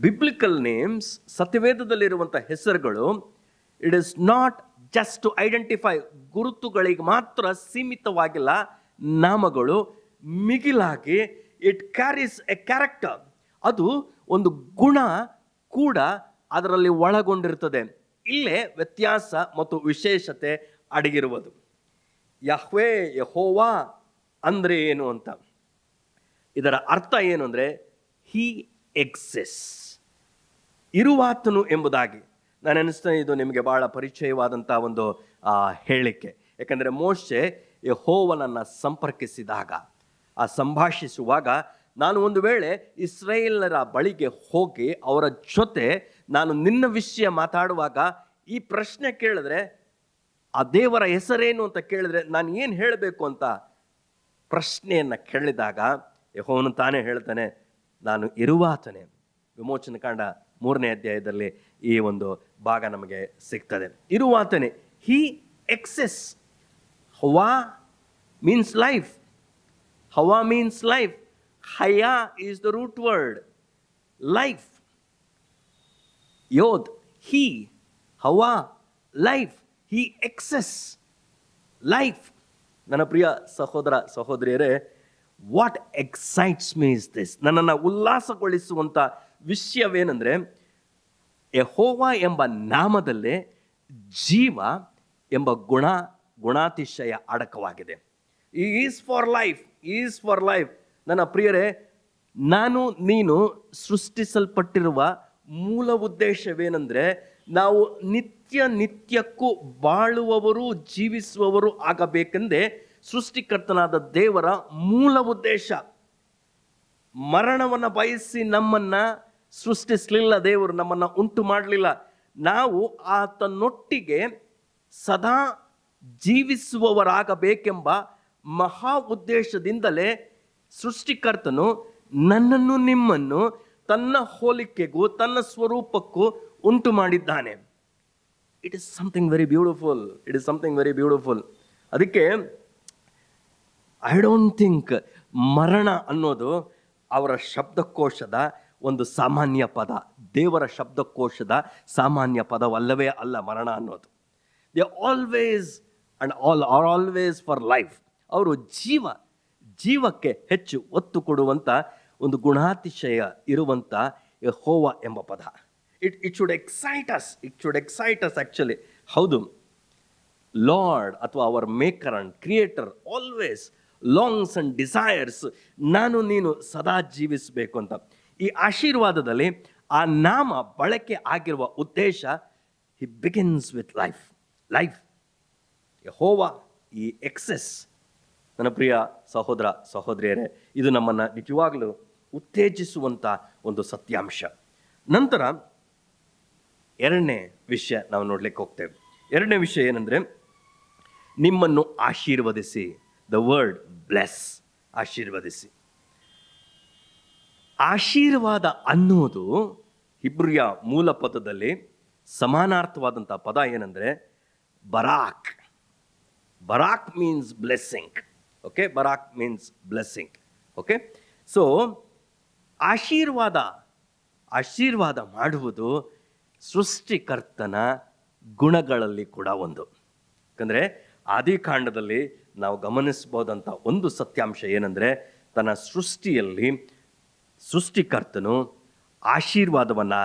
biblical names ಸತ್ಯವೇದದಲ್ಲಿರುವಂಥ ಹೆಸರುಗಳು it is not just to identify ಗುರುತುಗಳಿಗೆ ಮಾತ್ರ ಸೀಮಿತವಾಗಿಲ್ಲ ನಾಮಗಳು ಮಿಗಿಲಾಗಿ ಇಟ್ ಕ್ಯಾರೀಸ್ ಎ ಕ್ಯಾರೆಕ್ಟರ್ ಅದು ಒಂದು ಗುಣ ಕೂಡ ಅದರಲ್ಲಿ ಒಳಗೊಂಡಿರುತ್ತದೆ ಇಲ್ಲೇ ವ್ಯತ್ಯಾಸ ಮತ್ತು ವಿಶೇಷತೆ ಅಡಗಿರುವುದು. ಯಹ್ವೇ ಯಹೋವಾ ಅಂದರೆ ಏನು ಅಂತ? ಇದರ ಅರ್ಥ ಏನು ಅಂದರೆ ಹಿ ಎಕ್ಸಿಸ್ ಇರುವಾತನು ಎಂಬುದಾಗಿ. ನಾನು ಅನಿಸ್ತೇನೆ ಇದು ನಿಮಗೆ ಭಾಳ ಪರಿಚಯವಾದಂಥ ಒಂದು ಹೇಳಿಕೆ. ಯಾಕಂದರೆ ಮೋಶೆ ಯಹೋವನನ್ನು ಸಂಪರ್ಕಿಸಿದಾಗ ಆ ಸಂಭಾಷಿಸುವಾಗ ನಾನು ಒಂದು ವೇಳೆ ಇಸ್ರೇಲರ ಬಳಿಗೆ ಹೋಗಿ ಅವರ ಜೊತೆ ನಾನು ನಿನ್ನ ವಿಷಯ ಮಾತಾಡುವಾಗ ಈ ಪ್ರಶ್ನೆ ಕೇಳಿದ್ರೆ, ಆ ದೇವರ ಹೆಸರೇನು ಅಂತ ಕೇಳಿದ್ರೆ ನಾನು ಏನು ಹೇಳಬೇಕು ಅಂತ ಪ್ರಶ್ನೆಯನ್ನು ಕೇಳಿದಾಗ ಯಹೋವನು ತಾನೇ ಹೇಳ್ತಾನೆ, ನಾನು ಇರುವಾತನೇ. ವಿಮೋಚನೆ ಕಾಂಡ ಮೂರನೇ ಅಧ್ಯಾಯದಲ್ಲಿ ಈ ಒಂದು ಭಾಗ ನಮಗೆ ಸಿಗ್ತದೆ. ಇರುವಾತನೇ ಹೀ ಎಕ್ಸೆಸ್ ಹವಾ ಮೀನ್ಸ್ ಲೈಫ್ ಹವಾ means life ಹಯಾ is the root word life Yod, he ಹವಾ ಲೈಫ್ ಹಿ ಎಕ್ಸೆಸ್ ಲೈಫ್ ನನ್ನ ಪ್ರಿಯ ಸಹೋದರ ಸಹೋದರಿಯರೇ what excites me is this ನನ್ನನ್ನು ಉಲ್ಲಾಸಗೊಳಿಸುವಂಥ ವಿಷಯವೇನೆಂದರೆ ಯಹೋವಾ ಎಂಬ ನಾಮದಲ್ಲೇ ಜೀವ ಎಂಬ ಗುಣ ಗುಣಾತಿಶಯ ಅಡಕವಾಗಿದೆ. Is for life is for life ನನ್ನ ಪ್ರಿಯರೇ, ನಾನು, ನೀನು ಸೃಷ್ಟಿಸಲ್ಪಟ್ಟಿರುವ ಮೂಲ ಉದ್ದೇಶವೇನೆಂದರೆ, ನಾವು ನಿತ್ಯ ನಿತ್ಯಕ್ಕೂ ಬಾಳುವವರು, ಜೀವಿಸುವವರು ಆಗಬೇಕೆಂದೇ ಸೃಷ್ಟಿಕರ್ತನಾದ ದೇವರ ಮೂಲ ಉದ್ದೇಶ. ಮರಣವನ್ನು ಬಯಸಿ ನಮ್ಮನ್ನು ಸೃಷ್ಟಿಸಲಿಲ್ಲ, ದೇವರು ನಮ್ಮನ್ನು ಉಂಟು ಮಾಡಲಿಲ್ಲ. ನಾವು ಆತನೊಟ್ಟಿಗೆ ಸದಾ ಜೀವಿಸುವವರಾಗಬೇಕೆಂಬ ಮಹಾ ಉದ್ದೇಶದಿಂದಲೇ ಸೃಷ್ಟಿಕರ್ತನು ನನ್ನನ್ನು ನಿಮ್ಮನ್ನು ತನ್ನ ಹೋಲಿಕೆಗೂ ತನ್ನ ಸ್ವರೂಪಕ್ಕೂ ಉಂಟು ಮಾಡಿದ್ದಾನೆ. It is something very beautiful it is something very beautiful ಅದಕ್ಕೆ ಐ ಡೋಂಟ್ ಥಿಂಕ್ ಮರಣ ಅನ್ನೋದು ಅವರ ಶಬ್ದಕೋಶದ ಒಂದು ಸಾಮಾನ್ಯ ಪದ. ದೇವರ ಶಬ್ದಕೋಶದ ಸಾಮಾನ್ಯ ಪದವಲ್ಲವೇ ಅಲ್ಲ ಮರಣ ಅನ್ನೋದು. They always and all are always for life ಅವರು ಜೀವ, ಜೀವಕ್ಕೆ ಹೆಚ್ಚು ಒತ್ತು ಕೊಡುವಂಥ ಒಂದು ಗುಣಾತಿಶಯ ಇರುವಂಥ ಹೋವ ಎಂಬ ಪದ. It it should excite us it should excites actually ಹೌದು. ಲಾರ್ಡ್ ಅಥವಾ our maker and creator always longs and desires ನಾನು, ನೀನು ಸದಾ ಜೀವಿಸಬೇಕು ಅಂತ. ಈ ಆಶೀರ್ವಾದದಲ್ಲಿ ಆ ನಾಮ ಬಳಕೆ ಆಗಿರುವ ಉದ್ದೇಶ he begins with life life hovah ಈ ಎಕ್ಸೆಸ್ ನನ್ನ ಪ್ರಿಯ ಸಹೋದರ, ಸಹೋದರಿಯರೇ, ಇದು ನಮ್ಮನ್ನು ನಿಜವಾಗಲೂ ಉತ್ತೇಜಿಸುವಂಥ ಒಂದು ಸತ್ಯಾಂಶ. ನಂತರ ಎರಡನೇ ವಿಷಯ ನಾವು ನೋಡ್ಲಿಕ್ಕೆ ಹೋಗ್ತೇವೆ. ಎರಡನೇ ವಿಷಯ ಏನಂದರೆ, ನಿಮ್ಮನ್ನು ಆಶೀರ್ವದಿಸಿ ದ ವರ್ಡ್ ಬ್ಲೆಸ್ ಆಶೀರ್ವದಿಸಿ. ಆಶೀರ್ವಾದ ಅನ್ನೋದು ಹಿಬ್ರಿಯ ಮೂಲ ಪದದಲ್ಲಿ ಸಮಾನಾರ್ಥವಾದಂಥ ಪದ ಏನಂದರೆ, barak. Barak means blessing okay barak means blessing okay so ಆಶೀರ್ವಾದ ಆಶೀರ್ವಾದ ಮಾಡುವುದು ಸೃಷ್ಟಿಕರ್ತನ ಗುಣಗಳಲ್ಲಿ ಕೂಡ ಒಂದು. ಯಾಕಂದರೆ ಆದಿಕಾಂಡದಲ್ಲಿ ನಾವು ಗಮನಿಸ್ಬೋದಂಥ ಒಂದು ಸತ್ಯಾಂಶ ಏನಂದರೆ ತನ್ನ ಸೃಷ್ಟಿಯಲ್ಲಿ ಸೃಷ್ಟಿಕರ್ತನು ಆಶೀರ್ವಾದವನ್ನು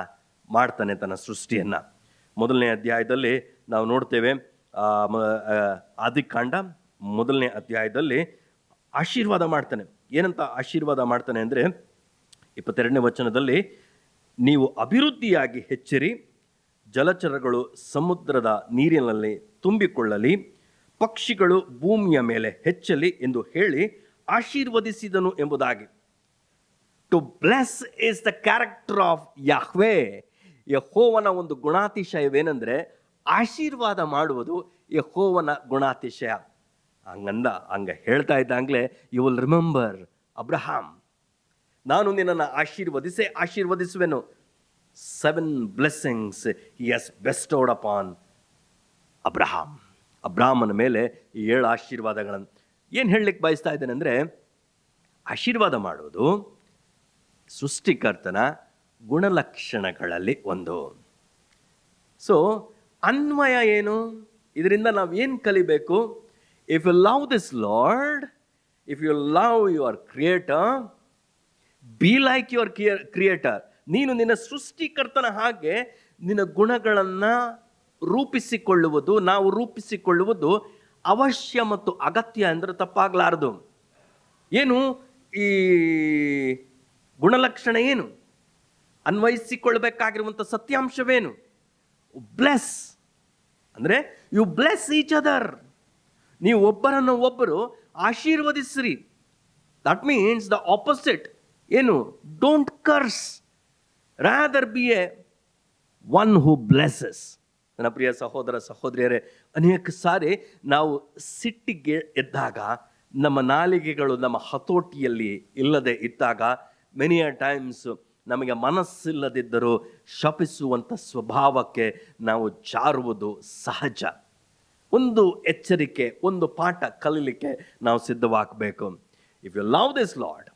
ಮಾಡ್ತಾನೆ ತನ್ನ ಸೃಷ್ಟಿಯನ್ನು. ಮೊದಲನೇ ಅಧ್ಯಾಯದಲ್ಲಿ ನಾವು ನೋಡ್ತೇವೆ ಆದಿಕಾಂಡ ಮೊದಲನೇ ಅಧ್ಯಾಯದಲ್ಲಿ ಆಶೀರ್ವಾದ ಮಾಡ್ತಾನೆ. ಏನಂತ ಆಶೀರ್ವಾದ ಮಾಡ್ತಾನೆ ಅಂದರೆ ಇಪ್ಪತ್ತೆರಡನೇ ವಚನದಲ್ಲಿ, ನೀವು ಅಭಿವೃದ್ಧಿಯಾಗಿ ಹೆಚ್ಚಿರಿ, ಜಲಚರಗಳು ಸಮುದ್ರದ ನೀರಿನಲ್ಲಿ ತುಂಬಿಕೊಳ್ಳಲಿ, ಪಕ್ಷಿಗಳು ಭೂಮಿಯ ಮೇಲೆ ಹೆಚ್ಚಲಿ ಎಂದು ಹೇಳಿ ಆಶೀರ್ವದಿಸಿದನು ಎಂಬುದಾಗಿ. To bless is the character of Yahweh ಯಹೋವನ ಒಂದು ಗುಣಾತಿಶಯವೇನೆಂದರೆ, ಆಶೀರ್ವಾದ ಮಾಡುವುದು ಯಹೋವನ ಗುಣಾತಿಶಯ. ಹಂಗಂದ ಹಂಗೆ ಹೇಳ್ತಾ ಇದ್ದಾಗಲೇ ಯು ವಿಲ್ ರಿಮೆಂಬರ್ ಅಬ್ರಹಾಮ್ ನಾನು ನಿನ್ನನ್ನು ಆಶೀರ್ವದಿಸೇ, ಆಶೀರ್ವದಿಸುವೆನು. Seven blessings as bestowed upon Abraham ಅಬ್ರಾಹ್ಮನ ಮೇಲೆ ಈ ಏಳು ಆಶೀರ್ವಾದಗಳನ್ನು ಏನು ಹೇಳಲಿಕ್ಕೆ ಬಯಸ್ತಾ ಇದ್ದೇನೆ ಅಂದರೆ, ಆಶೀರ್ವಾದ ಮಾಡೋದು ಸೃಷ್ಟಿಕರ್ತನ ಗುಣಲಕ್ಷಣಗಳಲ್ಲಿ ಒಂದು. ಸೊ ಅನ್ವಯ ಏನು? ಇದರಿಂದ ನಾವು ಏನು ಕಲಿಬೇಕು? If you love this Lord, if you love your Creator, be like your creator ನೀನು ನಿನ್ನ ಸೃಷ್ಟಿಕರ್ತನ ಹಾಗೆ ನಿನ್ನ ಗುಣಗಳನ್ನು ರೂಪಿಸಿಕೊಳ್ಳುವುದು ನಾವು ರೂಪಿಸಿಕೊಳ್ಳುವುದು ಅವಶ್ಯ ಮತ್ತು ಅಗತ್ಯ ಅಂದರೆ ತಪ್ಪಾಗಲಾರದು. ಏನು? ಈ ಗುಣಲಕ್ಷಣ ಏನು? ಅನ್ವಯಿಸಿಕೊಳ್ಬೇಕಾಗಿರುವಂಥ ಸತ್ಯಾಂಶವೇನು? ಬ್ಲೆಸ್ ಅಂದರೆ ಯು ಬ್ಲೆಸ್ ಈಚ್ ಅದರ್ ನೀವು ಒಬ್ಬರನ್ನು ಒಬ್ಬರು ಆಶೀರ್ವದಿಸ್ರಿ. ದಟ್ ಮೀನ್ಸ್ ದ ಆಪೋಸಿಟ್ ಏನು? Don't curse rather be a one who blesses ನನ್ನ ಪ್ರಿಯ ಸಹೋದರ ಸಹೋದರಿಯರೇ, ಅನೇಕ ಸಾರಿ ನಾವು ಸಿಟ್ಟಿಗೆ ಎದ್ದಾಗ, ನಮ್ಮ ನಾಲಿಗೆಗಳು ನಮ್ಮ ಹತೋಟಿಯಲ್ಲಿ ಇಲ್ಲದೆ ಇದ್ದಾಗ ಮೆನಿ ಅ ಟೈಮ್ಸ್ ನಮಗೆ ಮನಸ್ಸಿಲ್ಲದಿದ್ದರೂ ಶಪಿಸುವಂಥ ಸ್ವಭಾವಕ್ಕೆ ನಾವು ಜಾರುವುದು ಸಹಜ. ಒಂದು ಎಚ್ಚರಿಕೆ, ಒಂದು ಪಾಠ ಕಲೀಲಿಕ್ಕೆ ನಾವು ಸಿದ್ಧವಾಗಬೇಕು. If you love this Lord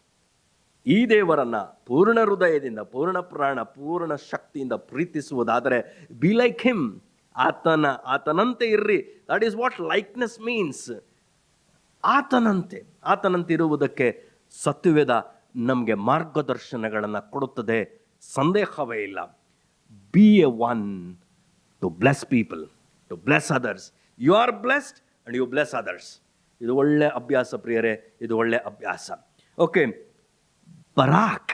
ಈ ದೇವರನ್ನ ಪೂರ್ಣ ಹೃದಯದಿಂದ, ಪೂರ್ಣ ಪ್ರಾಣ, ಪೂರ್ಣ ಶಕ್ತಿಯಿಂದ ಪ್ರೀತಿಸುವುದಾದರೆ ಬಿ ಲೈಕ್ ಹಿಮ್ ಆತನ, ಆತನಂತೆ ಇರ್ರಿ. That is what likeness means ಆತನಂತೆ ಆತನಂತೆ ಇರುವುದಕ್ಕೆ ಸತ್ಯವೇದ ನಮಗೆ ಮಾರ್ಗದರ್ಶನಗಳನ್ನು ಕೊಡುತ್ತದೆ. ಸಂದೇಹವೇ ಇಲ್ಲ. Be a one to bless people to bless others you are blessed and you bless others ಇದು ಒಳ್ಳೆ ಅಭ್ಯಾಸ ಪ್ರಿಯರೇ, ಇದು ಒಳ್ಳೆ ಅಭ್ಯಾಸ. Okay barak.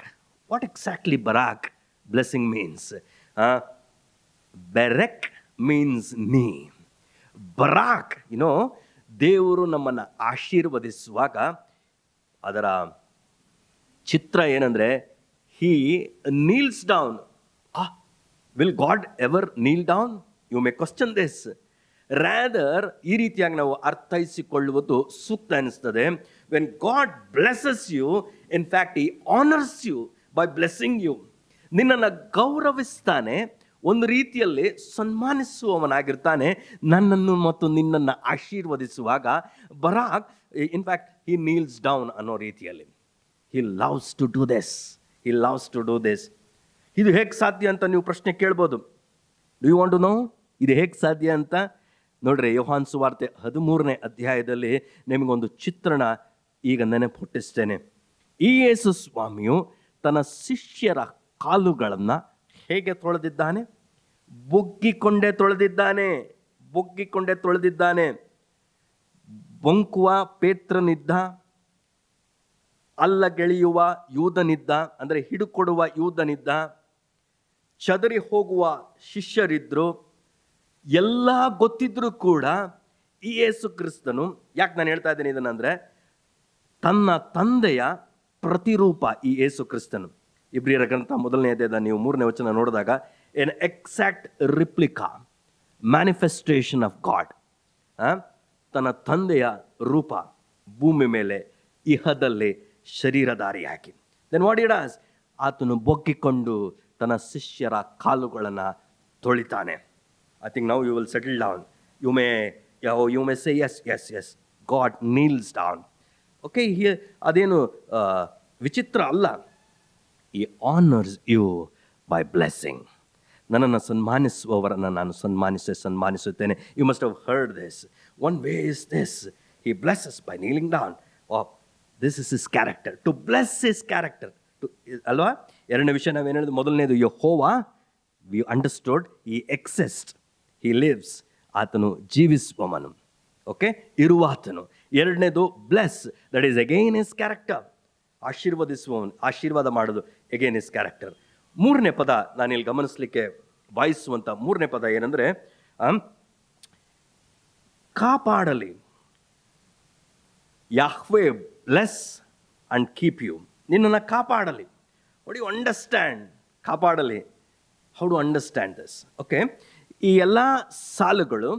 What exactly barak blessing means berek means knee barak you know ದೇವರು ನಮ್ಮನ್ನು ಆಶೀರ್ವದಿಸುವಾಗ ಅದರ ಚಿತ್ರ ಏನಂದರೆ he kneels down ah will God ever kneel down you may question this rather ಈ ರೀತಿಯಾಗಿ ನಾವು ಅರ್ಥೈಸಿಕೊಳ್ಳುವುದು ಸೂಕ್ತ ಅನಿಸ್ತದೆ. When God blesses you in fact he honours you by blessing you ನಿನ್ನನ್ನು ಗೌರವಿಸ್ತಾನೆ, ಒಂದು ರೀತಿಯಲ್ಲಿ ಸನ್ಮಾನಿಸುವವನಾಗಿರ್ತಾನೆ. ನನ್ನನ್ನು ಮತ್ತು ನಿನ್ನನ್ನು ಆಶೀರ್ವದಿಸುವಾಗ barak in fact he kneels down ಅನ್ನೋ ರೀತಿಯಲ್ಲಿ. He loves to do this he loves to do this ಇದು ಹೇಗೆ ಸಾಧ್ಯ ಅಂತ ನೀವು ಪ್ರಶ್ನೆ ಕೇಳ್ಬೋದು. Do you want to know ಇದು ಹೇಗೆ ಸಾಧ್ಯ ಅಂತ? ನೋಡ್ರಿ ಯೋಹಾನ್ ಸುವಾರ್ತೆ ಹದಿಮೂರನೇ ಅಧ್ಯಾಯದಲ್ಲಿ ನಿಮಗೊಂದು ಚಿತ್ರಣ ಈಗ ನೆನಪು ಹುಟ್ಟಿಸ್ತೇನೆ ಈ ಯೇಸು ಸ್ವಾಮಿಯು ತನ್ನ ಶಿಷ್ಯರ ಕಾಲುಗಳನ್ನು ಹೇಗೆ ತೊಳೆದಿದ್ದಾನೆ? ಬುಗ್ಗಿಕೊಂಡೆ ತೊಳೆದಿದ್ದಾನೆ ಬುಗ್ಗಿಕೊಂಡೆ ತೊಳೆದಿದ್ದಾನೆ. ಬೊಂಕುವ ಪೇತ್ರನಿದ್ದ, ಅಲ್ಲ ಗೆಳೆಯುವ ಯೂದನಿದ್ದ, ಅಂದರೆ ಹಿಡುಕೊಡುವ ಯೂದನಿದ್ದ, ಚದರಿ ಹೋಗುವ ಶಿಷ್ಯರಿದ್ರು. ಎಲ್ಲ ಗೊತ್ತಿದ್ರೂ ಕೂಡ ಈ ಯೇಸು ಕ್ರಿಸ್ತನು, ಯಾಕೆ ನಾನು ಹೇಳ್ತಾ ಇದ್ದೀನಿ ಇದನ್ನಂದ್ರೆ ತನ್ನ ತಂದೆಯ ಪ್ರತಿರೂಪ ಈ ಯೇಸು ಕ್ರಿಸ್ತನು. ಇಬ್ರಿಯರ ಗ್ರಂಥ ಮೊದಲನೇ ಅಧ್ಯಾಯದ ನೀವು ಮೂರನೇ ವಚನ ನೋಡಿದಾಗ an exact replica manifestation of God ತನ್ನ ತಂದೆಯ ರೂಪ ಭೂಮಿ ಮೇಲೆ ಇಹದಲ್ಲಿ ಶರೀರಧಾರಿಯಾಗಿ ದೆನ್ ವಾಟ್ ಇಡಾಸ್ ಆತನು ಬೊಗ್ಗಿಕೊಂಡು ತನ್ನ ಶಿಷ್ಯರ ಕಾಲುಗಳನ್ನು ತೊಳಿತಾನೆ. I think will settle down. Settle down you know, you may say, yes, yes, yes. God kneels down okay ಅದೇನು ಆ, ವಿಚಿತ್ರ ಅಲ್ಲ. ಈ ಆನರ್ಸ್ ಯು ಬೈ ಬ್ಲೆಸ್ಸಿಂಗ್ ನನ್ನನ್ನು ಸನ್ಮಾನಿಸುವವರನ್ನು ನಾನು ಸನ್ಮಾನಿಸಿ ಸನ್ಮಾನಿಸುತ್ತೇನೆ. You must have heard this one way is this he blesses by kneeling down oh this is his character to bless his character to ಅಲ್ವಾ? ಎರಡನೇ ವಿಷಯ ನಾವೇನು ಹೇಳಿದ್ವಿ ಮೊದಲನೇದು ಯೋ ಹೋವಾ ವಿ ಅಂಡರ್ಸ್ಟುಡ್ ಈ ಎಕ್ಸೆಸ್ಟ್ ಹಿ ಲಿವ್ಸ್ ಆತನು ಜೀವಿಸುವವನು. ಓಕೆ ಇರುವಾತನು ಎರಡನೇದು bless that is again his character ಆಶೀರ್ವದಿಸುವವನು, ಆಶೀರ್ವಾದ ಮಾಡೋದು ಎಗೇನ್ ಇಸ್ ಕ್ಯಾರೆಕ್ಟರ್ ಮೂರನೇ ಪದ ನಾನಿಲ್ಲಿ ಗಮನಿಸಲಿಕ್ಕೆ ಬಯಸುವಂಥ ಮೂರನೇ ಪದ ಏನಂದರೆ ಕಾಪಾಡಲಿ. Yahweh bless and keep you ನಿನ್ನನ್ನು ಕಾಪಾಡಲಿ. ಯು ಅಂಡರ್ಸ್ಟ್ಯಾಂಡ್ ಕಾಪಾಡಲಿ. How do understand this okay ಈ ಎಲ್ಲ ಸಾಲುಗಳು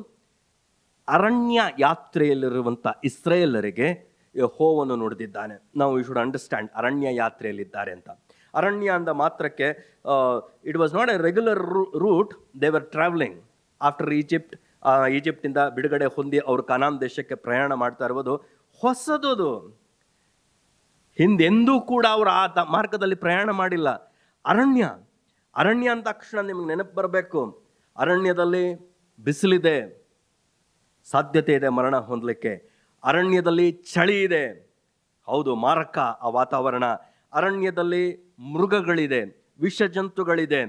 ಅರಣ್ಯ ಯಾತ್ರೆಯಲ್ಲಿರುವಂಥ ಇಸ್ರೇಲರಿಗೆ ಹೋವನ್ನು ನುಡಿದಿದ್ದಾನೆ. ನಾವು ಯು ಶುಡ್ ಅಂಡರ್ಸ್ಟ್ಯಾಂಡ್ ಅರಣ್ಯ ಯಾತ್ರೆಯಲ್ಲಿದ್ದಾರೆ ಅಂತ. ಅರಣ್ಯ ಅಂದ ಮಾತ್ರಕ್ಕೆ it was not a regular route they were travelling after Egypt ಈಜಿಪ್ಟಿಂದ ಬಿಡುಗಡೆ ಹೊಂದಿ ಅವರು ಕನಾನ್ ದೇಶಕ್ಕೆ ಪ್ರಯಾಣ ಮಾಡ್ತಾ ಇರುವುದು ಹೊಸದುದು. ಹಿಂದೆಂದೂ ಕೂಡ ಅವರು ಆ ಮಾರ್ಗದಲ್ಲಿ ಪ್ರಯಾಣ ಮಾಡಿಲ್ಲ. ಅರಣ್ಯ ಅರಣ್ಯ ಅಂದ ತಕ್ಷಣ ನಿಮಗೆ ನೆನಪು ಬರಬೇಕು. ಅರಣ್ಯದಲ್ಲಿ ಬಿಸಿಲಿದೆ, ಸಾಧ್ಯತೆ ಇದೆ ಮರಣ ಹೊಂದಲಿಕ್ಕೆ. ಅರಣ್ಯದಲ್ಲಿ ಚಳಿ ಇದೆ. ಹೌದು, ಮಾರಕ ಆ ವಾತಾವರಣ. ಅರಣ್ಯದಲ್ಲಿ ಮೃಗಗಳಿದೆ ವಿಷ ಜಂತುಗಳಿದೆ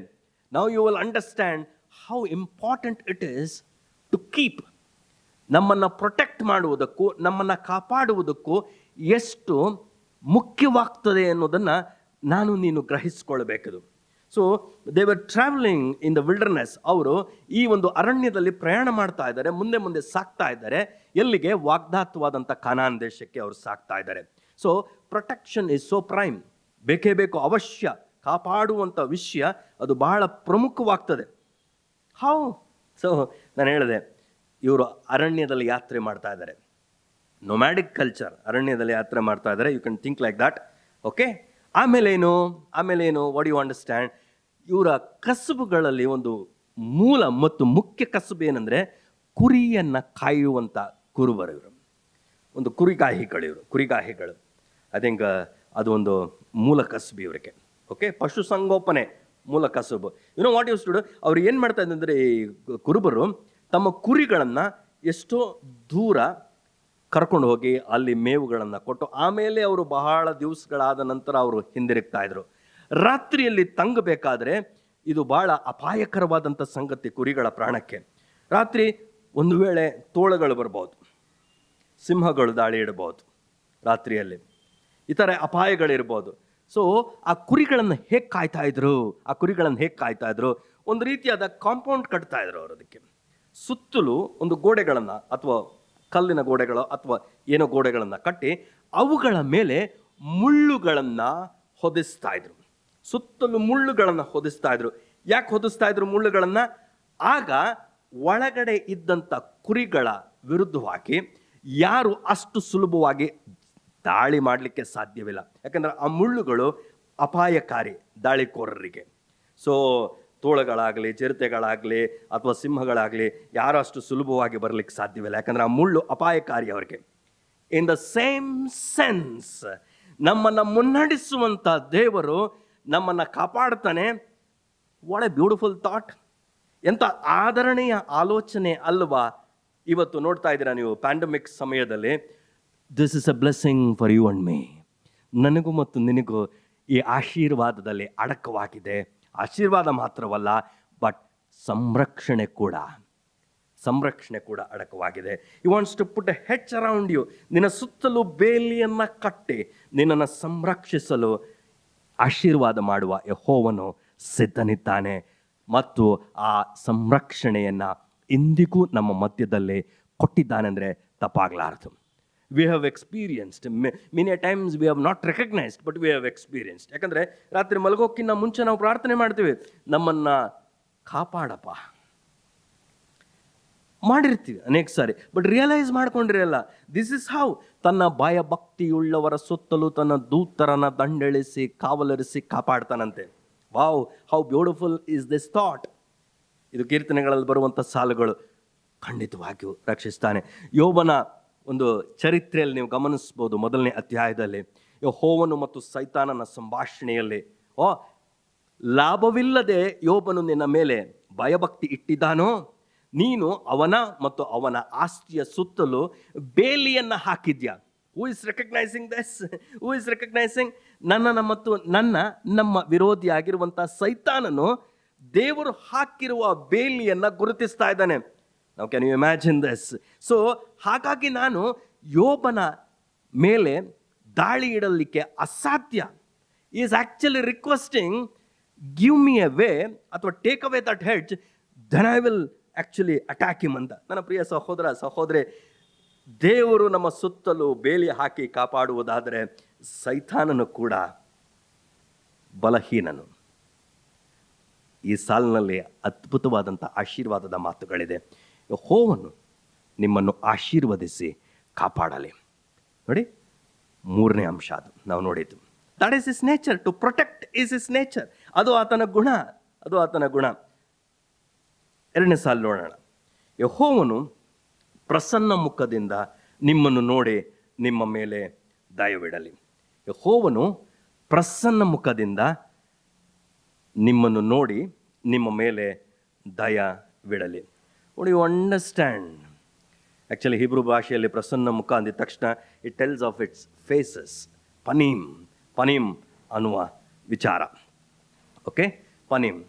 ನಾವು you will understand how important it is to keep ನಮ್ಮನ್ನು ಪ್ರೊಟೆಕ್ಟ್ ಮಾಡುವುದಕ್ಕೂ, ನಮ್ಮನ್ನು ಕಾಪಾಡುವುದಕ್ಕೂ ಎಷ್ಟು ಮುಖ್ಯವಾಗ್ತದೆ ಅನ್ನೋದನ್ನು ನಾನು ನೀನು ಗ್ರಹಿಸ್ಕೊಳ್ಬೇಕದು. So they were travelling in the wilderness ಅವರು ಈ ಒಂದು ಅರಣ್ಯದಲ್ಲಿ ಪ್ರಯಾಣ ಮಾಡ್ತಾ ಇದ್ದಾರೆ, ಮುಂದೆ ಮುಂದೆ ಸಾಕ್ತಾ ಇದ್ದಾರೆ. ಎಲ್ಲಿಗೆ? ವಾಗ್ದಾತ್ವಾದಂಥ ಕನಾನ್ ದೇಶಕ್ಕೆ ಅವರು ಸಾಕ್ತಾ ಇದ್ದಾರೆ. So protection is so prime ಬೇಕೇ ಬೇಕು, ಅವಶ್ಯ. ಕಾಪಾಡುವಂಥ ವಿಷಯ ಅದು ಬಹಳ ಪ್ರಮುಖವಾಗ್ತದೆ. ಹೌ ಸೊ ನಾನು ಹೇಳಿದೆ, ಇವರು ಅರಣ್ಯದಲ್ಲಿ ಯಾತ್ರೆ ಮಾಡ್ತಾ ಇದ್ದಾರೆ. ನೊಮ್ಯಾಡಿಕ್ ಕಲ್ಚರ್ ಅರಣ್ಯದಲ್ಲಿ ಯಾತ್ರೆ ಮಾಡ್ತಾ ಇದ್ದಾರೆ. You can think like that okay ಆಮೇಲೆ ಆಮೇಲೇನು ಆಮೇಲೆ ಏನು ವಾಟ್ ಯು ಅಂಡರ್ಸ್ಟ್ಯಾಂಡ್ ಇವರ ಕಸುಬುಗಳಲ್ಲಿ ಒಂದು ಮೂಲ ಮತ್ತು ಮುಖ್ಯ ಕಸುಬು ಏನಂದರೆ ಕುರಿಯನ್ನು ಕಾಯುವಂಥ ಕುರುಬರು ಇವರು. ಒಂದು ಕುರಿಗಾಹಿಗಳು ಇವರು, ಕುರಿಗಾಹಿಗಳು. ಐ ಥಿಂಕ್ ಅದು ಒಂದು ಮೂಲ ಕಸುಬು ಇವರಿಗೆ. ಓಕೆ ಪಶುಸಂಗೋಪನೆ ಮೂಲ ಕಸುಬು. ಯುನೋ ವಾಟ್ ಯೂಸ್ ಟು ಅವ್ರು ಏನು ಮಾಡ್ತಾ ಇದ್ದಂದರೆ ಈ ಕುರುಬರು ತಮ್ಮ ಕುರಿಗಳನ್ನು ಎಷ್ಟೋ ದೂರ ಕರ್ಕೊಂಡು ಹೋಗಿ ಅಲ್ಲಿ ಮೇವುಗಳನ್ನು ಕೊಟ್ಟು ಆಮೇಲೆ ಅವರು ಬಹಳ ದಿವಸಗಳಾದ ನಂತರ ಅವರು ಹಿಂದಿರುಗ್ತಾ ಇದ್ರು. ರಾತ್ರಿಯಲ್ಲಿ ತಂಗಬೇಕಾದ್ರೆ ಇದು ಬಹಳ ಅಪಾಯಕರವಾದಂಥ ಸಂಗತಿ ಕುರಿಗಳ ಪ್ರಾಣಕ್ಕೆ. ರಾತ್ರಿ ಒಂದು ವೇಳೆ ತೋಳಗಳು ಬರ್ಬೋದು, ಸಿಂಹಗಳು ದಾಳಿ ಇಡಬಹುದು ರಾತ್ರಿಯಲ್ಲಿ. ಈ ಥರ ಅಪಾಯಗಳಿರ್ಬೋದು. ಸೊ ಆ ಕುರಿಗಳನ್ನು ಹೇಗೆ ಕಾಯ್ತಾ ಇದ್ರು? ಆ ಕುರಿಗಳನ್ನು ಹೇಗೆ ಕಾಯ್ತಾ ಇದ್ರು? ಒಂದು ರೀತಿಯಾದ ಕಾಂಪೌಂಡ್ ಕಟ್ತಾ ಇದ್ರು ಅವರು ಅದಕ್ಕೆ. ಸುತ್ತಲೂ ಒಂದು ಗೋಡೆಗಳನ್ನು ಅಥವಾ ಕಲ್ಲಿನ ಗೋಡೆಗಳು ಅಥವಾ ಏನೋ ಗೋಡೆಗಳನ್ನು ಕಟ್ಟಿ ಅವುಗಳ ಮೇಲೆ ಮುಳ್ಳುಗಳನ್ನು ಹೊದಿಸ್ತಾ ಇದ್ರು. ಸುತ್ತಲೂ ಮುಳ್ಳುಗಳನ್ನು ಹೊದಿಸ್ತಾ ಇದ್ರು. ಯಾಕೆ ಹೊದಿಸ್ತಾ ಇದ್ರು ಮುಳ್ಳುಗಳನ್ನು? ಆಗ ಒಳಗಡೆ ಇದ್ದಂಥ ಕುರಿಗಳ ವಿರುದ್ಧವಾಗಿ ಯಾರು ಅಷ್ಟು ಸುಲಭವಾಗಿ ದಾಳಿ ಮಾಡಲಿಕ್ಕೆ ಸಾಧ್ಯವಿಲ್ಲ. ಯಾಕಂದ್ರೆ ಆ ಮುಳ್ಳುಗಳು ಅಪಾಯಕಾರಿ ದಾಳಿಕೋರರಿಗೆ. ಸೊ ತೋಳಗಳಾಗಲಿ, ಚಿರತೆಗಳಾಗಲಿ ಅಥವಾ ಸಿಂಹಗಳಾಗಲಿ ಯಾರಷ್ಟು ಸುಲಭವಾಗಿ ಬರಲಿಕ್ಕೆ ಸಾಧ್ಯವಿಲ್ಲ. ಯಾಕಂದ್ರೆ ಆ ಮುಳ್ಳು ಅಪಾಯಕಾರಿ ಅವರಿಗೆ. ಇನ್ ದ ಸೇಮ್ ಸೆನ್ಸ್ ನಮ್ಮನ್ನು ಮುನ್ನಡೆಸುವಂಥ ದೇವರು ನಮ್ಮನ್ನು ಕಾಪಾಡ್ತಾನೆ. ಎ ಬ್ಯೂಟಿಫುಲ್ ಥಾಟ್ ಎಂಥ ಆದರಣೀಯ ಆಲೋಚನೆ ಅಲ್ವಾ? ಇವತ್ತು ನೋಡ್ತಾ ಇದ್ದೀರಾ ನೀವು ಪ್ಯಾಂಡಮಿಕ್ ಸಮಯದಲ್ಲಿ. This is a blessing for you and me ನನಗೂ ಮತ್ತು ನಿನಗೂ ಈ ಆಶೀರ್ವಾದದಲ್ಲಿ ಅಡಕವಾಗಿದೆ. ಆಶೀರ್ವಾದ ಮಾತ್ರವಲ್ಲ ಬಟ್ ಸಂರಕ್ಷಣೆ ಕೂಡ. ಸಂರಕ್ಷಣೆ ಕೂಡ ಅಡಕವಾಗಿದೆ. You wants to put a hedge around you ನಿನ್ನ ಸುತ್ತಲೂ ಬೇಲಿಯನ್ನು ಕಟ್ಟಿ, ನಿನ್ನನ್ನು ಸಂರಕ್ಷಿಸಲು ಆಶೀರ್ವಾದ ಮಾಡುವ ಯಹೋವನು ಸಿದ್ಧನಿದ್ದಾನೆ. ಮತ್ತು ಆ ಸಂರಕ್ಷಣೆಯನ್ನು ಇಂದಿಗೂ ನಮ್ಮ ಮಧ್ಯದಲ್ಲಿ ಕೊಟ್ಟಿದ್ದಾನೆಂದರೆ ತಪ್ಪಾಗಲಾರದು. We have experienced many times we have not recognised but we have experienced ಯಾಕಂದರೆ ರಾತ್ರಿ ಮಲಗೋಕ್ಕಿಂತ ಮುಂಚೆ ನಾವು ಪ್ರಾರ್ಥನೆ ಮಾಡ್ತೀವಿ, ನಮ್ಮನ್ನು ಕಾಪಾಡಪ್ಪ. ಮಾಡಿರ್ತೀವಿ ಅನೇಕ ಸಾರಿ ಬಟ್ ರಿಯಲೈಸ್ ಮಾಡ್ಕೊಂಡಿರಲ್ಲ ದಿಸ್ ಇಸ್ ಹೌ ತನ್ನ ಭಯ ಭಕ್ತಿಯುಳ್ಳವರ ಸುತ್ತಲೂ ತನ್ನ ದೂತರನ್ನು ದಂಡೆಳಿಸಿ, ಕಾವಲರಿಸಿ ಕಾಪಾಡ್ತಾನಂತೆ. Wow how beautiful is this thought ಇದು ಕೀರ್ತನೆಗಳಲ್ಲಿ ಬರುವಂಥ ಸಾಲುಗಳು ಖಂಡಿತವಾಗಿಯೂ ರಕ್ಷಿಸ್ತಾನೆ. ಯೋಬನ ಒಂದು ಚರಿತ್ರೆಯಲ್ಲಿ ನೀವು ಗಮನಿಸ್ಬೋದು ಮೊದಲನೇ ಅಧ್ಯಾಯದಲ್ಲಿ. ಯಹೋವನು ಮತ್ತು ಸೈತಾನನ ಸಂಭಾಷಣೆಯಲ್ಲಿ, ಓ, ಲಾಭವಿಲ್ಲದೆ ಯೋಬನು ನಿನ್ನ ಮೇಲೆ ಭಯಭಕ್ತಿ ಇಟ್ಟಿದ್ದಾನೋ? ನೀನು ಅವನ ಮತ್ತು ಅವನ ಆಸ್ತಿಯ ಸುತ್ತಲೂ ಬೇಲಿಯನ್ನು ಹಾಕಿದ್ಯಾ? Who is recognising thus who is recognising ನನ್ನನ್ನು ಮತ್ತು ನನ್ನ, ನಮ್ಮ ವಿರೋಧಿಯಾಗಿರುವಂಥ ಸೈತಾನನು ದೇವರು ಹಾಕಿರುವ ಬೇಲಿಯನ್ನು ಗುರುತಿಸ್ತಾ ಇದ್ದಾನೆ. ನಾವು can you imagine thus so ಹಾಗಾಗಿ ನಾನು ಯೋಬನ ಮೇಲೆ ದಾಳಿ ಇಡಲಿಕ್ಕೆ ಅಸಾಧ್ಯ. Is actually requesting give me a way ಅಥವಾ take away that hedge then I will actually attack him ಅಂತ. ನನ್ನ ಪ್ರಿಯ ಸಹೋದರ, ಸಹೋದರಿ, ದೇವರು ನಮ್ಮ ಸುತ್ತಲೂ ಬೇಲಿ ಹಾಕಿ ಕಾಪಾಡುವುದಾದರೆ ಸೈತಾನನು ಕೂಡ ಬಲಹೀನನು. ಈ ಸಾಲಿನಲ್ಲಿ ಅದ್ಭುತವಾದಂಥ ಆಶೀರ್ವಾದದ ಮಾತುಗಳಿದೆ. ಹೋವನ್ನು ನಿಮ್ಮನ್ನು ಆಶೀರ್ವದಿಸಿ ಕಾಪಾಡಲಿ. ನೋಡಿ, ಮೂರನೇ ಅಂಶ ಅದು. ನಾವು ನೋಡಿದ್ದು. That is his nature to protect is his nature ಅದು ಆತನ ಗುಣ, ಅದು ಆತನ ಗುಣ. ಎರಡನೇ ಸಾಲು ನೋಡೋಣ. ಯಹೋವನು ಪ್ರಸನ್ನ ಮುಖದಿಂದ ನಿಮ್ಮನ್ನು ನೋಡಿ ನಿಮ್ಮ ಮೇಲೆ ದಯವಿಡಲಿ. ಯಹೋವನು ಪ್ರಸನ್ನ ಮುಖದಿಂದ ನಿಮ್ಮನ್ನು ನೋಡಿ ನಿಮ್ಮ ಮೇಲೆ ದಯವಿಡಲಿ. ನೋಡಿ ಯು ಅಂಡರ್ಸ್ಟ್ಯಾಂಡ್ ಆ್ಯಕ್ಚುಲಿ ಹಿಬ್ರೂ ಭಾಷೆಯಲ್ಲಿ ಪ್ರಸನ್ನ ಮುಖ ಅಂದಿದ ತಕ್ಷಣ it tells of its faces panim panim ಅನ್ನುವ ವಿಚಾರ. Okay panim.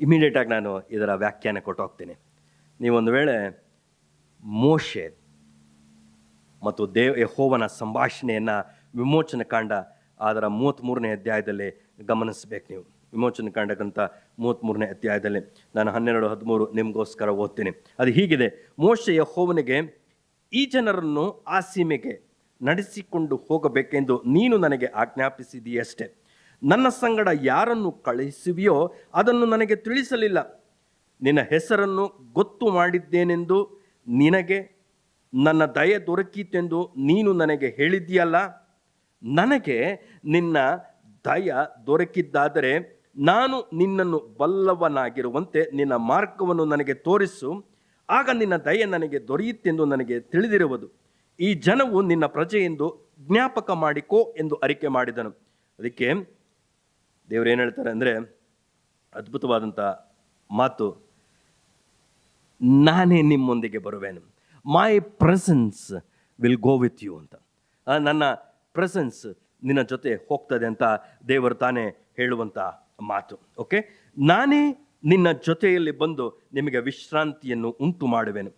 ಇಮಿಡಿಯೇಟಾಗಿ ನಾನು ಇದರ ವ್ಯಾಖ್ಯಾನ ಕೊಟ್ಟು ಹೋಗ್ತೀನಿ. ನೀವೊಂದು ವೇಳೆ ಮೋಶೆ ಮತ್ತು ದೇವ್, ಯಹೋವನ ಸಂಭಾಷಣೆಯನ್ನು ವಿಮೋಚನೆ ಕಾಂಡ ಅದರ ಮೂವತ್ತ್ಮೂರನೇ ಅಧ್ಯಾಯದಲ್ಲಿ ಗಮನಿಸಬೇಕು ನೀವು. ವಿಮೋಚನೆ ಕಾಂಡಕ್ಕಂಥ ಮೂವತ್ತ್ಮೂರನೇ ಅಧ್ಯಾಯದಲ್ಲಿ ನಾನು ಹನ್ನೆರಡು ಹದಿಮೂರು ನಿಮಗೋಸ್ಕರ ಓದ್ತೀನಿ. ಅದು ಹೀಗಿದೆ, ಮೋಶೆ ಯಹೋವನಿಗೆ ಈ ಜನರನ್ನು ಆ ಸೀಮೆಗೆ ನಡೆಸಿಕೊಂಡು ಹೋಗಬೇಕೆಂದು ನೀನು ನನಗೆ ಆಜ್ಞಾಪಿಸಿದೆಯಷ್ಟೇ. ನನ್ನ ಸಂಗಡ ಯಾರನ್ನು ಕಳುಹಿಸುವಿಯೋ ಅದನ್ನು ನನಗೆ ತಿಳಿಸಲಿಲ್ಲ. ನಿನ್ನ ಹೆಸರನ್ನು ಗೊತ್ತು ಮಾಡಿದ್ದೇನೆಂದು ನಿನಗೆ, ನನ್ನ ದಯೆ ದೊರಕಿತೆಂದು ನೀನು ನನಗೆ ಹೇಳಿದ್ದೀಯಲ್ಲ? ನನಗೆ ನಿನ್ನ ದಯ ದೊರಕಿದ್ದಾದರೆ ನಾನು ನಿನ್ನನ್ನು ಬಲ್ಲವನಾಗಿರುವಂತೆ ನಿನ್ನ ಮಾರ್ಗವನ್ನು ನನಗೆ ತೋರಿಸು. ಆಗ ನಿನ್ನ ದಯೆ ನನಗೆ ದೊರೆಯುತ್ತೆಂದು ನನಗೆ ತಿಳಿದಿರುವುದು. ಈ ಜನವು ನಿನ್ನ ಪ್ರಜೆಯೆಂದು ಜ್ಞಾಪಕ ಮಾಡಿಕೋ ಎಂದು ಅರಿಕೆ ಮಾಡಿದನು. ಅದಕ್ಕೆ ದೇವರು ಏನು ಹೇಳ್ತಾರೆ ಅಂದರೆ ಅದ್ಭುತವಾದಂಥ ಮಾತು, ನಾನೇ ನಿಮ್ಮೊಂದಿಗೆ ಬರುವೆನು. My presence will go with you ಅಂತ. ನನ್ನ ಪ್ರೆಸೆನ್ಸ್ ನಿನ್ನ ಜೊತೆ ಹೋಗ್ತದೆ ಅಂತ ದೇವರು ತಾನೇ ಹೇಳುವಂಥ ಮಾತು. ಓಕೆ ನಾನೇ ನಿನ್ನ ಜೊತೆಯಲ್ಲಿ ಬಂದು ನಿಮಗೆ ವಿಶ್ರಾಂತಿಯನ್ನು ಉಂಟು ಮಾಡುವೆನು.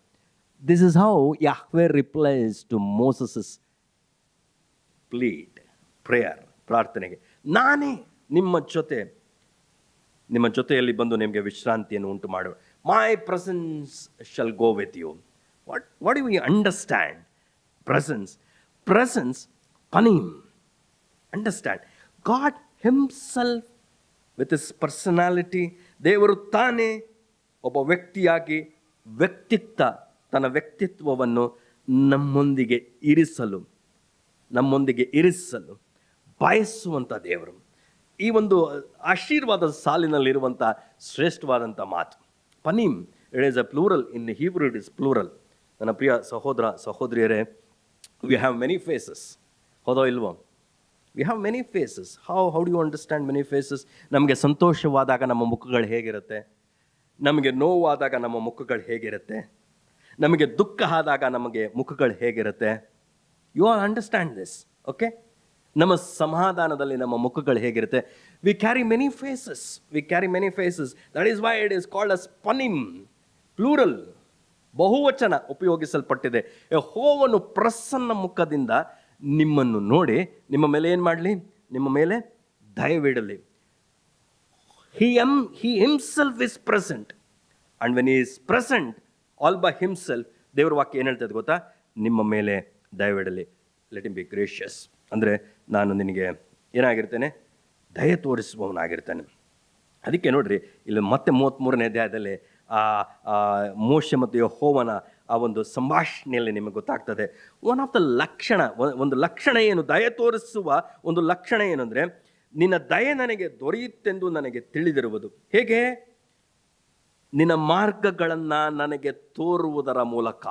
This is how Yahweh replies to Moses plead prayer ಪ್ರಾರ್ಥನೆಗೆ. ನಾನೇ ನಿಮ್ಮ ಜೊತೆ, ನಿಮ್ಮ ಜೊತೆಯಲ್ಲಿ ಬಂದು ನಿಮಗೆ ವಿಶ್ರಾಂತಿಯನ್ನು ಉಂಟು ಮಾಡುವ. My presence shall go with you what what you understand presence presence panim understand God himself with his personality ದೇವರು ತಾನೇ ಒಬ್ಬ ವ್ಯಕ್ತಿಯಾಗಿ ವ್ಯಕ್ತಿತ್ವ, ತನ್ನ ವ್ಯಕ್ತಿತ್ವವನ್ನು ನಮ್ಮೊಂದಿಗೆ ಇರಿಸಲು ನಮ್ಮೊಂದಿಗೆ ಇರಿಸಲು ಬಯಸುವಂಥ ದೇವರು. ಈ ಒಂದು ಆಶೀರ್ವಾದ ಸಾಲಿನಲ್ಲಿರುವಂಥ ಶ್ರೇಷ್ಠವಾದಂಥ ಮಾತು. ಪನೀಮ್ it is a plural in Hebrew it is plural ನನ್ನ ಪ್ರಿಯ ಸಹೋದರ, ಸಹೋದರಿಯರೇ ವಿ ಹ್ಯಾವ್ ಮೆನಿ ಫೇಸಸ್ ಹೌದೋ ಇಲ್ವೋ? We have many faces how how do you understand many faces ನಮಗೆ ಸಂತೋಷವಾದಾಗ ನಮ್ಮ ಮುಖಗಳು ಹೇಗಿರುತ್ತೆ? ನಮಗೆ ನೋವಾದಾಗ ನಮ್ಮ ಮುಖಗಳು ಹೇಗಿರುತ್ತೆ? ನಮಗೆ ದುಃಖ ಆದಾಗ ನಮಗೆ ಮುಖಗಳು ಹೇಗಿರುತ್ತೆ? You are understand this okay ನಮ್ಮ ಸಮಾಧಾನದಲ್ಲಿ ನಮ್ಮ ಮುಖಗಳು ಹೇಗಿರುತ್ತೆ? We carry many faces we carry many faces that is why it is called as panim plural ಬಹುವಚನ ಉಪಯೋಗಿಸಲ್ಪಟ್ಟಿದೆ. ಹೋವನ್ನು ಪ್ರಸನ್ನ ಮುಖದಿಂದ ನಿಮ್ಮನ್ನು ನೋಡಿ ನಿಮ್ಮ ಮೇಲೆ ಏನು ಮಾಡಲಿ? ನಿಮ್ಮ ಮೇಲೆ ದಯವಿಡಲಿ he um he himself is present and when is present all by himself ದೇವರ ವಾಕ್ಯ ಏನು ಹೇಳ್ತದೆ ಗೊತ್ತಾ? ನಿಮ್ಮ ಮೇಲೆ ದಯವಿಡಲಿ ಲೆಟ್ ಇಮ್ ಬಿ ಗ್ರೇಷಿಯಸ್ ಅಂದರೆ ನಾನು ನಿನಗೆ ಏನಾಗಿರ್ತೇನೆ? ದಯ ತೋರಿಸುವವನಾಗಿರ್ತೇನೆ. ಅದಕ್ಕೆ ನೋಡ್ರಿ, ಇಲ್ಲಿ ಮತ್ತೆ ಮೂವತ್ತ್ಮೂರನೇ ಅಧ್ಯಾಯದಲ್ಲಿ ಆ, ಮೋಶ ಮತ್ತು ಯೆಹೋವನ ಆ ಒಂದು ಸಂಭಾಷಣೆಯಲ್ಲಿ ನಿಮಗೆ ಗೊತ್ತಾಗ್ತದೆ. ಒನ್ ಆಫ್ ದ ಲಕ್ಷಣ ಒಂದು ಲಕ್ಷಣ ಏನು? ದಯ ತೋರಿಸುವ ಒಂದು ಲಕ್ಷಣ ಏನಂದರೆ ನಿನ್ನ ದಯೆ ನನಗೆ ದೊರೆಯುತ್ತೆಂದು ನನಗೆ ತಿಳಿದಿರುವುದು. ಹೇಗೆ? ನಿನ್ನ ಮಾರ್ಗಗಳನ್ನು ನನಗೆ ತೋರುವುದರ ಮೂಲಕ.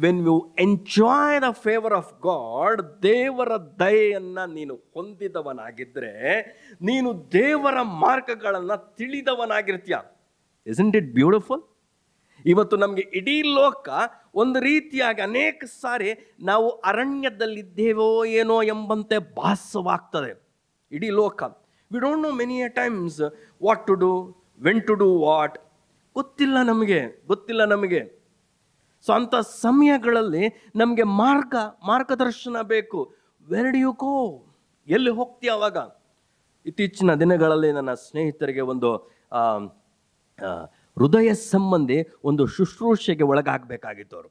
When you enjoy the favour of God ದೇವರ ದಯೆಯನ್ನು ನೀನು ಹೊಂದಿದವನಾಗಿದ್ದರೆ ನೀನು ದೇವರ ಮಾರ್ಗಗಳನ್ನು ತಿಳಿದವನಾಗಿರ್ತೀಯ. ಇಸಂಟ್ ಇಟ್ ಬ್ಯೂಟಿಫುಲ್ ಇವತ್ತು ನಮಗೆ ಇಡೀ ಲೋಕ ಒಂದು ರೀತಿಯಾಗಿ ಅನೇಕ ಸಾರಿ ನಾವು ಅರಣ್ಯದಲ್ಲಿದ್ದೇವೋ ಏನೋ ಎಂಬಂತೆ ಭಾಸವಾಗ್ತದೆ. ಇಡೀ ಲೋಕ. We don't know many a times what to do when to do what ಗೊತ್ತಿಲ್ಲ ನಮಗೆ ಗೊತ್ತಿಲ್ಲ ನಮಗೆ. ಸೊ ಅಂಥ ಸಮಯಗಳಲ್ಲಿ ನಮಗೆ ಮಾರ್ಗ, ಮಾರ್ಗದರ್ಶನ ಬೇಕು. ವೆರ್ ಯು ಗೋ ಎಲ್ಲಿ ಹೋಗ್ತೀಯ ಅವಾಗ? ಇತ್ತೀಚಿನ ದಿನಗಳಲ್ಲಿ ನನ್ನ ಸ್ನೇಹಿತರಿಗೆ ಒಂದು ಹೃದಯ ಸಂಬಂಧಿ ಒಂದು ಶುಶ್ರೂಷೆಗೆ ಒಳಗಾಗಬೇಕಾಗಿತ್ತು ಅವರು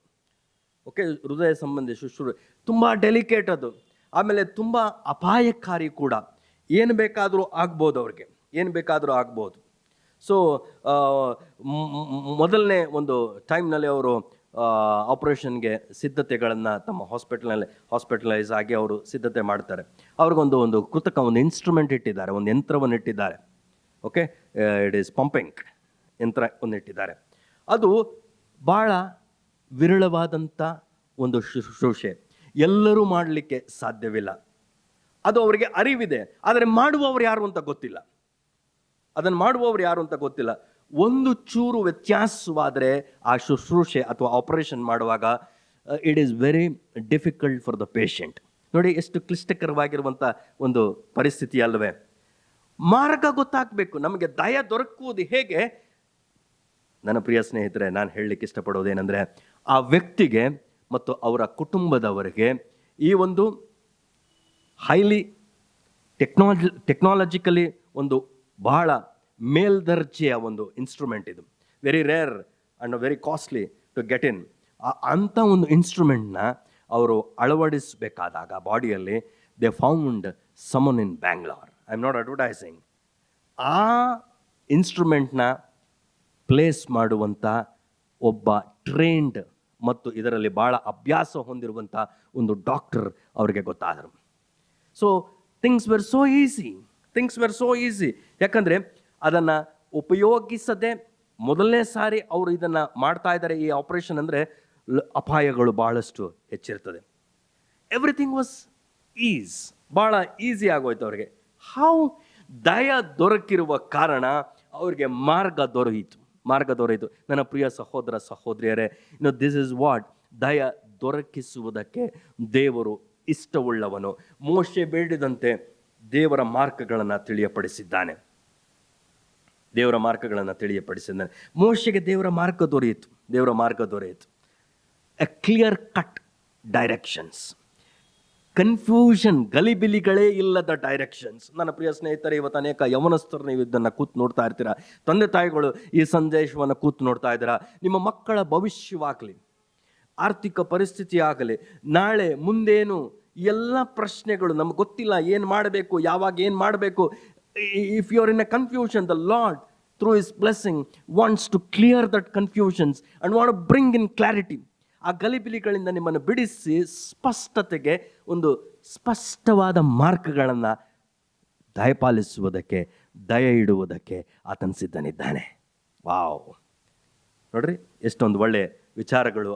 ಓಕೆ ಹೃದಯ ಸಂಬಂಧಿ ಶುಶ್ರೂ, ತುಂಬ ಡೆಲಿಕೇಟ್ ಅದು. ಆಮೇಲೆ ತುಂಬ ಅಪಾಯಕಾರಿ ಕೂಡ. ಏನು ಬೇಕಾದರೂ ಆಗ್ಬೋದು ಅವ್ರಿಗೆ. ಏನು ಬೇಕಾದರೂ ಆಗ್ಬೋದು. ಸೊ ಮೊದಲನೇ ಒಂದು ಟೈಮ್ನಲ್ಲಿ ಅವರು ಆಪ್ರೇಷನ್ಗೆ ಸಿದ್ಧತೆಗಳನ್ನು ತಮ್ಮ ಹಾಸ್ಪಿಟಲ್ನಲ್ಲಿ ಹಾಸ್ಪಿಟಲೈಸ್ ಆಗಿ ಅವರು ಸಿದ್ಧತೆ ಮಾಡ್ತಾರೆ. ಅವ್ರಿಗೊಂದು ಒಂದು ಕೃತಕ ಒಂದು ಇನ್ಸ್ಟ್ರೂಮೆಂಟ್ ಇಟ್ಟಿದ್ದಾರೆ, ಒಂದು ಯಂತ್ರವನ್ನು ಇಟ್ಟಿದ್ದಾರೆ ಓಕೆ ಇಟ್ ಈಸ್ ಪಂಪಿಂಗ್ ಯಂತ್ರ ಇಟ್ಟಿದ್ದಾರೆ ಅದು ಭಾಳ ವಿರಳವಾದಂಥ ಒಂದು ಶುಶ್ರೂಷೆ. ಎಲ್ಲರೂ ಮಾಡಲಿಕ್ಕೆ ಸಾಧ್ಯವಿಲ್ಲ. ಅದು ಅವರಿಗೆ ಅರಿವಿದೆ. ಆದರೆ ಮಾಡುವವರು ಯಾರು ಅಂತ ಗೊತ್ತಿಲ್ಲ. ಅದನ್ನು ಮಾಡುವವರು ಯಾರು ಅಂತ ಗೊತ್ತಿಲ್ಲ. ಒಂದು ಚೂರು ವ್ಯತ್ಯಾಸವಾದರೆ ಆ ಶುಶ್ರೂಷೆ ಅಥವಾ ಆಪರೇಷನ್ ಮಾಡುವಾಗ it is very difficult for the patient ನೋಡಿ ಎಷ್ಟು ಕ್ಲಿಷ್ಟಕರವಾಗಿರುವಂಥ ಒಂದು ಪರಿಸ್ಥಿತಿ ಅಲ್ಲವೇ ಮಾರ್ಗ ಗೊತ್ತಾಗಬೇಕು. ನಮಗೆ ದಯ ದೊರಕುವುದು ಹೇಗೆ? ನನ್ನ ಪ್ರಿಯ ಸ್ನೇಹಿತರೆ, ನಾನು ಹೇಳಲಿಕ್ಕೆ ಇಷ್ಟಪಡೋದೇನೆಂದರೆ, ಆ ವ್ಯಕ್ತಿಗೆ ಮತ್ತು ಅವರ ಕುಟುಂಬದವರಿಗೆ ಈ ಒಂದು ಹೈಲಿ ಟೆಕ್ನಾಲಜಿ ಟೆಕ್ನಾಲಜಿಕಲಿ ಒಂದು ಬಹಳ ಮೇಲ್ದರ್ಜೆಯ ಒಂದು ಇನ್ಸ್ಟ್ರೂಮೆಂಟ್ ಇದು. Very rare and very costly to get in ಅಂಥ ಒಂದು ಇನ್ಸ್ಟ್ರೂಮೆಂಟ್ನ ಅವರು ಅಳವಡಿಸಬೇಕಾದಾಗ ಬಾಡಿಯಲ್ಲಿ they found someone in Bangalore I am not advertising ಆ ಇನ್ಸ್ಟ್ರೂಮೆಂಟ್ನ ಪ್ಲೇಸ್ ಮಾಡುವಂಥ ಒಬ್ಬ ಟ್ರೈನ್ಡ್ ಮತ್ತು ಇದರಲ್ಲಿ ಭಾಳ ಅಭ್ಯಾಸ ಹೊಂದಿರುವಂಥ ಒಂದು ಡಾಕ್ಟರ್ ಅವರಿಗೆ ಗೊತ್ತಾದರು. So things were so easy things were so easy ಯಾಕಂದರೆ ಅದನ್ನು ಉಪಯೋಗಿಸದೆ ಮೊದಲನೇ ಸಾರಿ ಅವರು ಇದನ್ನು ಮಾಡ್ತಾ ಇದ್ದಾರೆ ಈ ಆಪರೇಷನ್ ಅಂದರೆ ಅಪಾಯಗಳು ಭಾಳಷ್ಟು ಹೆಚ್ಚಿರ್ತದೆ. ಎವ್ರಿಥಿಂಗ್ ವಾಸ್ ಈಸ್ ಭಾಳ ಈಸಿ ಆಗೋಯ್ತು ಅವ್ರಿಗೆ. ಹೌ ದಯ ದೊರಕಿರುವ ಕಾರಣ ಅವ್ರಿಗೆ ಮಾರ್ಗ ದೊರೆಯಿತು. ಮಾರ್ಗ ದೊರೆಯಿತು ನನ್ನ ಪ್ರಿಯ ಸಹೋದರ ಸಹೋದರಿಯರೇ, ಇನ್ನು ದಿಸ್ ಇಸ್ ವಾಟ್ ದಯ ದೊರಕಿಸುವುದಕ್ಕೆ ದೇವರು ಇಷ್ಟವುಳ್ಳವನು. ಮೋಶೆ ಬೇಡಿದಂತೆ ದೇವರ ಮಾರ್ಗಗಳನ್ನು ತಿಳಿಯಪಡಿಸಿದ್ದಾನೆ. ದೇವರ ಮಾರ್ಗಗಳನ್ನು ತಿಳಿಯಪಡಿಸಿದ್ದಾನೆ. ಮೋಶೆಗೆ ದೇವರ ಮಾರ್ಗ ದೊರೆಯಿತು. ದೇವರ ಮಾರ್ಗ ದೊರೆಯಿತು. A clear cut directions confusion ಗಲಿಬಿಲಿಗಳೇ ಇಲ್ಲದ ಡೈರೆಕ್ಷನ್ಸ್ ನನ್ನ ಪ್ರಿಯ ಸ್ನೇಹಿತರೆ, ಇವತ್ತು ಅನೇಕ ಯವನಸ್ಥರು ನೀವು ಇದನ್ನು ಕೂತು ನೋಡ್ತಾ ಇರ್ತೀರಾ? ತಂದೆ ತಾಯಿಗಳು ಈ ಸಂದೇಶವನ್ನು ಕೂತು ನೋಡ್ತಾ ಇದ್ದೀರಾ? ನಿಮ್ಮ ಮಕ್ಕಳ ಭವಿಷ್ಯವಾಗಲಿ, ಆರ್ಥಿಕ ಪರಿಸ್ಥಿತಿ ಆಗಲಿ, ನಾಳೆ, ಮುಂದೇನು, ಎಲ್ಲ ಪ್ರಶ್ನೆಗಳು ನಮ್ಗೆ ಗೊತ್ತಿಲ್ಲ, ಏನು ಮಾಡಬೇಕು, ಯಾವಾಗ ಏನು ಮಾಡಬೇಕು if you are in a confusion the Lord through his blessing wants to clear that confusions and want bring in clarity ಆ ಗಲಿಬಿಲಿಗಳಿಂದ ನಿಮ್ಮನ್ನು ಬಿಡಿಸಿ ಸ್ಪಷ್ಟತೆಗೆ ಒಂದು ಸ್ಪಷ್ಟವಾದ ಮಾರ್ಗಗಳನ್ನು ದಯಪಾಲಿಸುವುದಕ್ಕೆ, ದಯ ಇಡುವುದಕ್ಕೆ ಆತನ ಸಿದ್ಧನಿದ್ದಾನೆ. ವಾವ್. ನೋಡ್ರಿ, ಎಷ್ಟೊಂದು ಒಳ್ಳೆಯ ವಿಚಾರಗಳು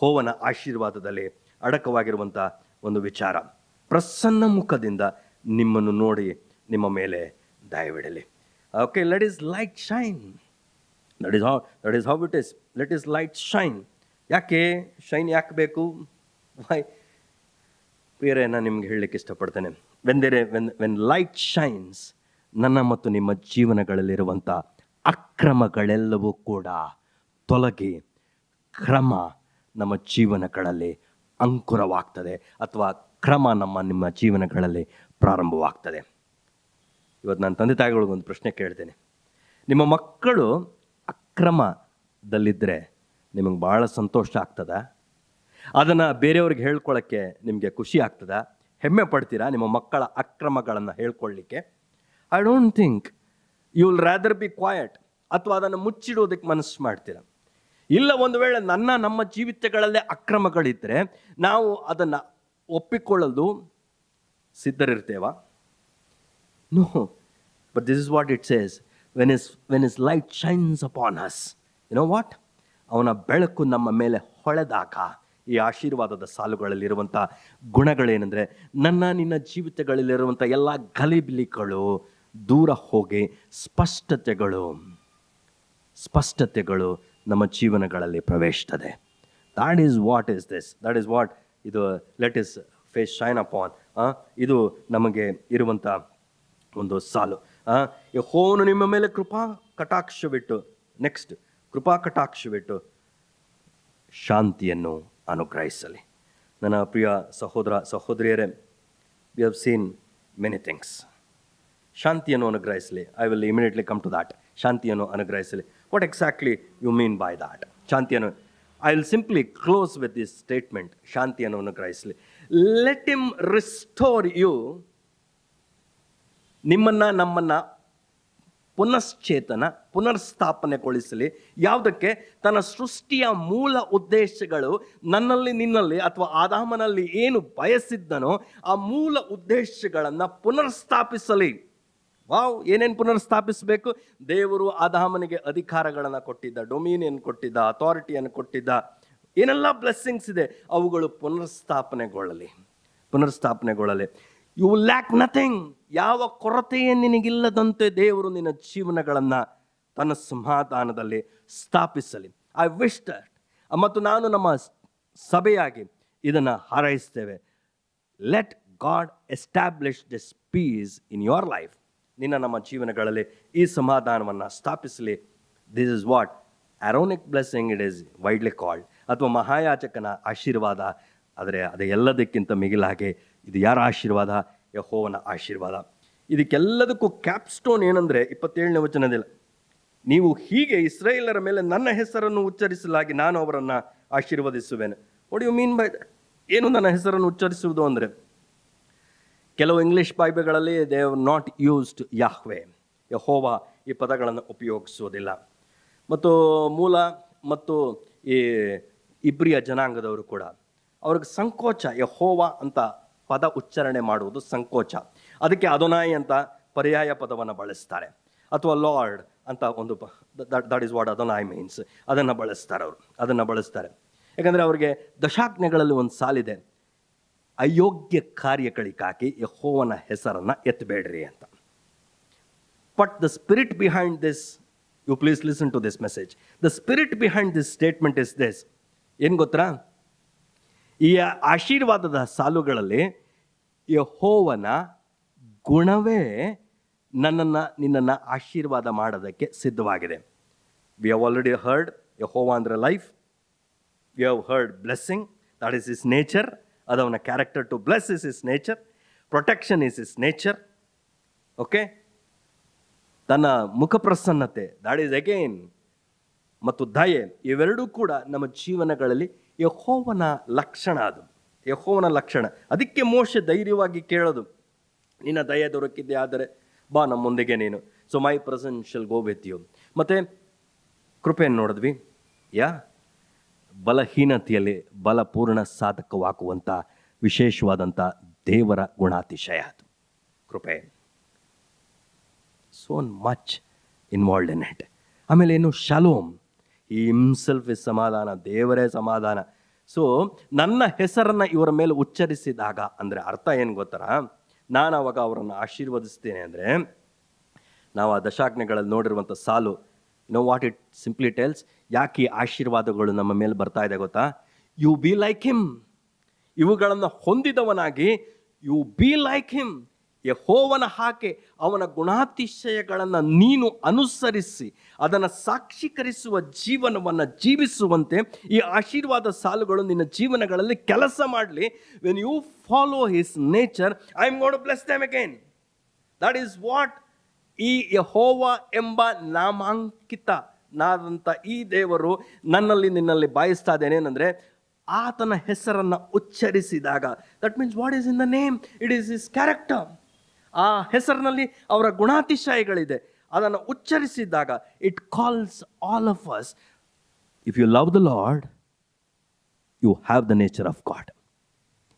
ಹೋವನ ಆಶೀರ್ವಾದದಲ್ಲಿ ಅಡಕವಾಗಿರುವಂಥ ಒಂದು ವಿಚಾರ. ಪ್ರಸನ್ನ ಮುಖದಿಂದ ನಿಮ್ಮನ್ನು ನೋಡಿ ನಿಮ್ಮ ಮೇಲೆ ದಯವಿಡಲಿ. Okay let his light shine that is how that is how it is let his light shine ಯಾಕೆ ಶೈನ್ ಯಾಕೆ ಬೇಕು? ವೈ ಪ್ರಿಯರೇ, ನಾನು ನಿಮ್ಗೆ ಹೇಳಲಿಕ್ಕೆ ಇಷ್ಟಪಡ್ತೇನೆ. When there when when light shines ನನ್ನ ಮತ್ತು ನಿಮ್ಮ ಜೀವನಗಳಲ್ಲಿರುವಂಥ ಅಕ್ರಮಗಳೆಲ್ಲವೂ ಕೂಡ ತೊಲಗಿ ಕ್ರಮ ನಮ್ಮ ಜೀವನಗಳಲ್ಲಿ ಅಂಕುರವಾಗ್ತದೆ ಅಥವಾ ಕ್ರಮ ನಮ್ಮ, ನಿಮ್ಮ ಜೀವನಗಳಲ್ಲಿ ಪ್ರಾರಂಭವಾಗ್ತದೆ. ಇವತ್ತು ನಾನು ತಂದೆ ತಾಯಿಗಳಿಗೊಂದು ಪ್ರಶ್ನೆ ಕೇಳ್ತೇನೆ. ನಿಮ್ಮ ಮಕ್ಕಳು ಅಕ್ರಮದಲ್ಲಿದ್ದರೆ ನಿಮಗೆ ಭಾಳ ಸಂತೋಷ ಆಗ್ತದ? ಅದನ್ನು ಬೇರೆಯವ್ರಿಗೆ ಹೇಳ್ಕೊಳ್ಳೋಕ್ಕೆ ನಿಮಗೆ ಖುಷಿ ಆಗ್ತದ? ಹೆಮ್ಮೆ ಪಡ್ತೀರಾ ನಿಮ್ಮ ಮಕ್ಕಳ ಅಕ್ರಮಗಳನ್ನು ಹೇಳ್ಕೊಳ್ಳಿಕ್ಕೆ I don't think you will rather be quiet ಅಥವಾ ಅದನ್ನು ಮುಚ್ಚಿಡೋದಕ್ಕೆ ಮನಸ್ಸು ಮಾಡ್ತೀರಾ? ಇಲ್ಲ, ಒಂದು ವೇಳೆ ನನ್ನ, ನಮ್ಮ ಜೀವಿತಗಳಲ್ಲೇ ಅಕ್ರಮಗಳಿದ್ದರೆ ನಾವು ಅದನ್ನು ಒಪ್ಪಿಕೊಳ್ಳಲು ಸಿದ್ಧರಿರ್ತೇವಾ? No but this is what it says when his when his light shines upon us you know what ಅವನ ಬೆಳಕು ನಮ್ಮ ಮೇಲೆ ಹೊಳೆದಾಗ ಈ ಆಶೀರ್ವಾದದ ಸಾಲುಗಳಲ್ಲಿರುವಂಥ ಗುಣಗಳೇನೆಂದರೆ ನನ್ನ ನಿನ್ನ ಜೀವಿತಗಳಲ್ಲಿರುವಂಥ ಎಲ್ಲ ಗಲಿಬಿಲಿಗಳು ದೂರ ಹೋಗಿ ಸ್ಪಷ್ಟತೆಗಳು ಸ್ಪಷ್ಟತೆಗಳು ನಮ್ಮ ಜೀವನಗಳಲ್ಲಿ ಪ್ರವೇಶಿಸ್ತದೆ. That is what is this that is what ಇದು let his face shine upon ಇದು ನಮಗೆ ಇರುವಂಥ ಒಂದು ಸಾಲು ಹೋನು ನಿಮ್ಮ ಮೇಲೆ ಕೃಪಾ ಕಟಾಕ್ಷವಿಟ್ಟು ನೆಕ್ಸ್ಟ್ ಕೃಪಾ ಕಟಾಕ್ಷವಿಟ್ಟು ಶಾಂತಿಯನ್ನು ಅನುಗ್ರಹಿಸಲಿ. ನನ್ನ ಪ್ರಿಯ ಸಹೋದರ ಸಹೋದರಿಯರೇ we have seen many things ಶಾಂತಿಯನ್ನು ಅನುಗ್ರಹಿಸಲಿ. I will immediately come to that ಶಾಂತಿಯನ್ನು ಅನುಗ್ರಹಿಸಲಿ. What exactly you mean by that ಶಾಂತಿಯನ್ನು I will simply close with this statement ಶಾಂತಿಯನ್ನು ಅನುಗ್ರಹಿಸಲಿ. ಲೆಟ್ ಇಮ್ ರಿಸ್ಟೋರ್ ಯು ನಿಮ್ಮನ್ನು, ನಮ್ಮನ್ನು ಪುನಶ್ಚೇತನ, ಪುನರ್ಸ್ಥಾಪನೆಗೊಳಿಸಲಿ. ಯಾವುದಕ್ಕೆ? ತನ್ನ ಸೃಷ್ಟಿಯ ಮೂಲ ಉದ್ದೇಶಗಳು ನನ್ನಲ್ಲಿ ನಿನ್ನಲ್ಲಿ ಅಥವಾ ಆದಾಮನಲ್ಲಿ ಏನು ಬಯಸಿದ್ದನೋ ಆ ಮೂಲ ಉದ್ದೇಶಗಳನ್ನು ಪುನರ್ಸ್ಥಾಪಿಸಲಿ. ವಾವ್, ಏನೇನು ಪುನರ್ಸ್ಥಾಪಿಸಬೇಕು? ದೇವರು ಆದಾಮನಿಗೆ ಅಧಿಕಾರಗಳನ್ನು ಕೊಟ್ಟಿದ್ದ, ಡೊಮಿನಿಯನ್ ಕೊಟ್ಟಿದ್ದ, ಅಥಾರಿಟಿಯನ್ನು ಕೊಟ್ಟಿದ್ದ. ಏನೆಲ್ಲ ಬ್ಲೆಸ್ಸಿಂಗ್ಸ್ ಇದೆ? ಅವುಗಳು ಪುನರ್ಸ್ಥಾಪನೆಗೊಳ್ಳಲಿ. ಪುನರ್ಸ್ಥಾಪನೆಗೊಳ್ಳಲಿ. ಯು ಲ್ಯಾಕ್ ನಥಿಂಗ್ ಯಾವ ಕೊರತೆಯೇ ನಿನಗಿಲ್ಲದಂತೆ ದೇವರು ನಿನ್ನ ಜೀವನಗಳನ್ನು ತನ್ನ ಸಮಾಧಾನದಲ್ಲಿ ಸ್ಥಾಪಿಸಲಿ. ಐ ವಿಶ್ ದಟ್ ಮತ್ತು ನಾನು ನಮ್ಮ ಸಭೆಯಾಗಿ ಇದನ್ನು ಹಾರೈಸ್ತೇವೆ. Let God establish this peace in your life ನಿನ್ನ ನಮ್ಮ ಜೀವನಗಳಲ್ಲಿ ಈ ಸಮಾಧಾನವನ್ನು ಸ್ಥಾಪಿಸಲಿ. This is what Aaronic blessing it is widely called ಅಥವಾ ಮಹಾಯಾಚಕನ ಆಶೀರ್ವಾದ. ಆದರೆ ಅದೆಲ್ಲದಕ್ಕಿಂತ ಮಿಗಿಲಾಗಿ ಇದು ಯಾರ ಆಶೀರ್ವಾದ? ಯಹೋವನ ಆಶೀರ್ವಾದ. ಇದಕ್ಕೆಲ್ಲದಕ್ಕೂ ಕ್ಯಾಪ್ಸ್ಟೋನ್ ಏನಂದರೆ ಇಪ್ಪತ್ತೇಳನೇ ವಚನದಿಲ್ಲ, ನೀವು ಹೀಗೆ ಇಸ್ರೇಲರ ಮೇಲೆ ನನ್ನ ಹೆಸರನ್ನು ಉಚ್ಚರಿಸಲಾಗಿ ನಾನು ಅವರನ್ನು ಆಶೀರ್ವದಿಸುವೆನು. ವಾಟ್ ಯು ಮೀನ್ ಬೈ ಏನು ನನ್ನ ಹೆಸರನ್ನು ಉಚ್ಚರಿಸುವುದು ಅಂದರೆ? ಕೆಲವು English ಬೈಬಲ್ಗಳಲ್ಲಿ they have not used Yahweh Jehovah ಈ ಪದಗಳನ್ನು ಉಪಯೋಗಿಸುವುದಿಲ್ಲ. ಮತ್ತು ಮೂಲ ಮತ್ತು ಈ ಇಬ್ರಿಯ ಜನಾಂಗದವರು ಕೂಡ, ಅವ್ರಿಗೆ ಸಂಕೋಚ ಯಹೋವ ಅಂತ ಪದ ಉಚ್ಚಾರಣೆ ಮಾಡುವುದು ಸಂಕೋಚ. ಅದಕ್ಕೆ ಅದೊನಾಯಿ ಅಂತ ಪರ್ಯಾಯ ಪದವನ್ನು ಬಳಸ್ತಾರೆ. ಅಥವಾ ಲಾರ್ಡ್ ಅಂತ ಒಂದು that is what Adonai means ಅದನ್ನು ಬಳಸ್ತಾರೆ ಅವರು. ಅದನ್ನು ಬಳಸ್ತಾರೆ. ಯಾಕಂದರೆ ಅವರಿಗೆ ದಶಾಜ್ಞೆಗಳಲ್ಲಿ ಒಂದು ಸಾಲಿದೆ. ಅಯೋಗ್ಯ ಕಾರ್ಯಗಳಿಗಾಗಿ ಯಹೋವನ ಹೆಸರನ್ನು ಎತ್ತಬೇಡ್ರಿ ಅಂತ. But the spirit behind this you please listen to this message the spirit behind this statement is this ಏನು ಗೊತ್ತಾ? ಈ ಆಶೀರ್ವಾದದ ಸಾಲುಗಳಲ್ಲಿ ಯಹೋವನ ಗುಣವೇ ನನ್ನನ್ನು, ನಿನ್ನನ್ನು ಆಶೀರ್ವಾದ ಮಾಡೋದಕ್ಕೆ ಸಿದ್ಧವಾಗಿದೆ. ವಿ ಹವ್ ಆಲ್ರೆಡಿ ಹರ್ಡ್ ಯಹೋವ ಅಂದರೆ life we have heard blessing that is his nature ಅದು ಅವನ character to bless is his nature protection is his nature okay ತನ್ನ ಮುಖ ಪ್ರಸನ್ನತೆ ದಾಟ್ ಈಸ್ ಅಗೇನ್ ಮತ್ತು ದಯೆ, ಇವೆರಡೂ ಕೂಡ ನಮ್ಮ ಜೀವನಗಳಲ್ಲಿ ಯಹೋವನ ಲಕ್ಷಣ ಅದು. ಯಹೋವನ ಲಕ್ಷಣ. ಅದಕ್ಕೆ ಮೋಶ ಧೈರ್ಯವಾಗಿ ಕೇಳೋದು, ನಿನ್ನ ದಯೆ ದೊರಕಿದ್ದೆ ಆದರೆ ಬಾ ನಮ್ಮ ಮುಂದೆಗೆ ನೀನು. ಸೊ ಮೈ ಪ್ರೆಸೆನ್ಷಿಯಲ್ ಗೋಬೆತ್ತಿಯು ಮತ್ತು ಕೃಪೆಯನ್ನು ನೋಡಿದ್ವಿ. ಯಾ? ಬಲಹೀನತೆಯಲ್ಲಿ ಬಲಪೂರ್ಣ ಸಾಧಕವಾಗುವಂಥ ವಿಶೇಷವಾದಂಥ ದೇವರ ಗುಣಾತಿಶಯ ಅದು. ಕೃಪೆ. So much involved in it ಆಮೇಲೆ ಏನು ಶಾಲೋಮ್. ಈ ಹಿಮ್ಸೆಲ್ಫ್ ಇಸ್ ಸಮಾಧಾನ, ದೇವರೇ ಸಮಾಧಾನ. ಸೊ ನನ್ನ ಹೆಸರನ್ನು ಇವರ ಮೇಲೆ ಉಚ್ಚರಿಸಿದಾಗ, ಅಂದರೆ ಅರ್ಥ ಏನು ಗೊತ್ತಾ ನಾನು ಅವಾಗ ಅವರನ್ನು ಆಶೀರ್ವದಿಸ್ತೇನೆ ಅಂದರೆ, ನಾವು ಆ ದಶಾಜ್ಞೆಗಳಲ್ಲಿ ನೋಡಿರುವಂಥ ಸಾಲು no what it simply tells ಯಾಕೆ ಈ ಆಶೀರ್ವಾದಗಳು ನಮ್ಮ ಮೇಲೆ ಬರ್ತಾ ಇದೆ ಗೊತ್ತಾ? ಯು ಬಿ ಲೈಕ್ ಹಿಮ್ ಇವುಗಳನ್ನು ಹೊಂದಿದವನಾಗಿ ಯು ಬಿ ಲೈಕ್ ಹಿಮ್ ಯಹೋವನ ಹಾಗೆ ಅವನ ಗುಣಾತಿಶಯಗಳನ್ನು ನೀನು ಅನುಸರಿಸಿ, ಅದನ್ನು ಸಾಕ್ಷೀಕರಿಸುವ ಜೀವನವನ್ನು ಜೀವಿಸುವಂತೆ ಈ ಆಶೀರ್ವಾದ ಸಾಲುಗಳು ನಿನ್ನ ಜೀವನಗಳಲ್ಲಿ ಕೆಲಸ ಮಾಡಲಿ. When you follow his nature I am God bless them again that is what ಈ ಯಹೋವ ಎಂಬ ನಾಮಾಂಕಿತ ನಾದಂಥ ಈ ದೇವರು ನನ್ನಲ್ಲಿ ನಿನ್ನಲ್ಲಿ ಬಾಯಿಸ್ತಾ ಇದ್ದೇನೆ. ಏನಂದರೆ, ಆತನ ಹೆಸರನ್ನು ಉಚ್ಚರಿಸಿದಾಗ. That means what is in the name it is his character ಆ ಹೆಸರಿನಲ್ಲಿ ಅವರ ಗುಣಾತಿಶಯಗಳಿದೆ. ಅದನ್ನು ಉಚ್ಚರಿಸಿದಾಗ it calls all of us if you love the Lord you have the nature of God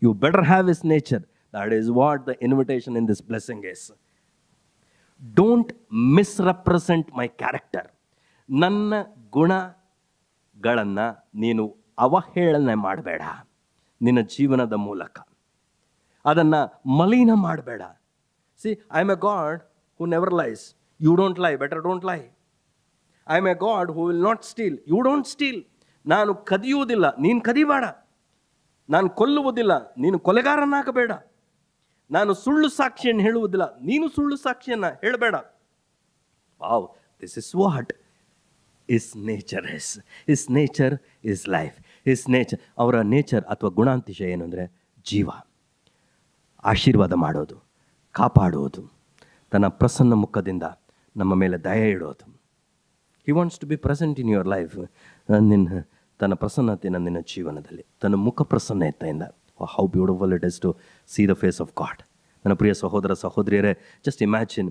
you better have his nature that is what the invitation in this blessing is don't misrepresent my character ನನ್ನ ಗುಣಗಳನ್ನು ನೀನು ಅವಹೇಳನೆ ಮಾಡಬೇಡ. ನಿನ್ನ ಜೀವನದ ಮೂಲಕ. ಅದನ್ನು ಮಲಿನ ಮಾಡಬೇಡ. See I a God who who never lies you don't lie better don't lie I am a God who will not steal you don't steal ನಾನು ಕದಿಯುವುದಿಲ್ಲ. ನೀನು ಕದಿಬೇಡ. ನಾನು ಕೊಲ್ಲುವುದಿಲ್ಲ. ನೀನು ಕೊಲೆಗಾರನಾಗಬೇಡ. ನಾನು ಸುಳ್ಳು ಸಾಕ್ಷಿಯನ್ನು ಹೇಳುವುದಿಲ್ಲ. ನೀನು ಸುಳ್ಳು ಸಾಕ್ಷಿಯನ್ನು ಹೇಳಬೇಡ. Wow this is what is nature is is nature is life is nature ಅವರ ನೇಚರ್ ಅಥವಾ ಗುಣಾಂತಿಶ ಏನು ಅಂದರೆ ಜೀವ. ಆಶೀರ್ವಾದ ಮಾಡೋದು. ಕಾಪಾಡುವುದು ತನ್ನ ಪ್ರಸನ್ನ ಮುಖದಿಂದ ನಮ್ಮ ಮೇಲೆ ದಯ ಇಡೋದು. He wants to be present in your life ನಿನ್ನ, ತನ್ನ ಪ್ರಸನ್ನತೆ ನನ್ನ ಜೀವನದಲ್ಲಿ, ತನ್ನ ಮುಖ ಪ್ರಸನ್ನತೆಯಿಂದ. How beautiful it is to see the face of God ನನ್ನ ಪ್ರಿಯ ಸಹೋದರ ಸಹೋದರಿಯರೇ ಜಸ್ಟ್ ಇಮ್ಯಾಜಿನ್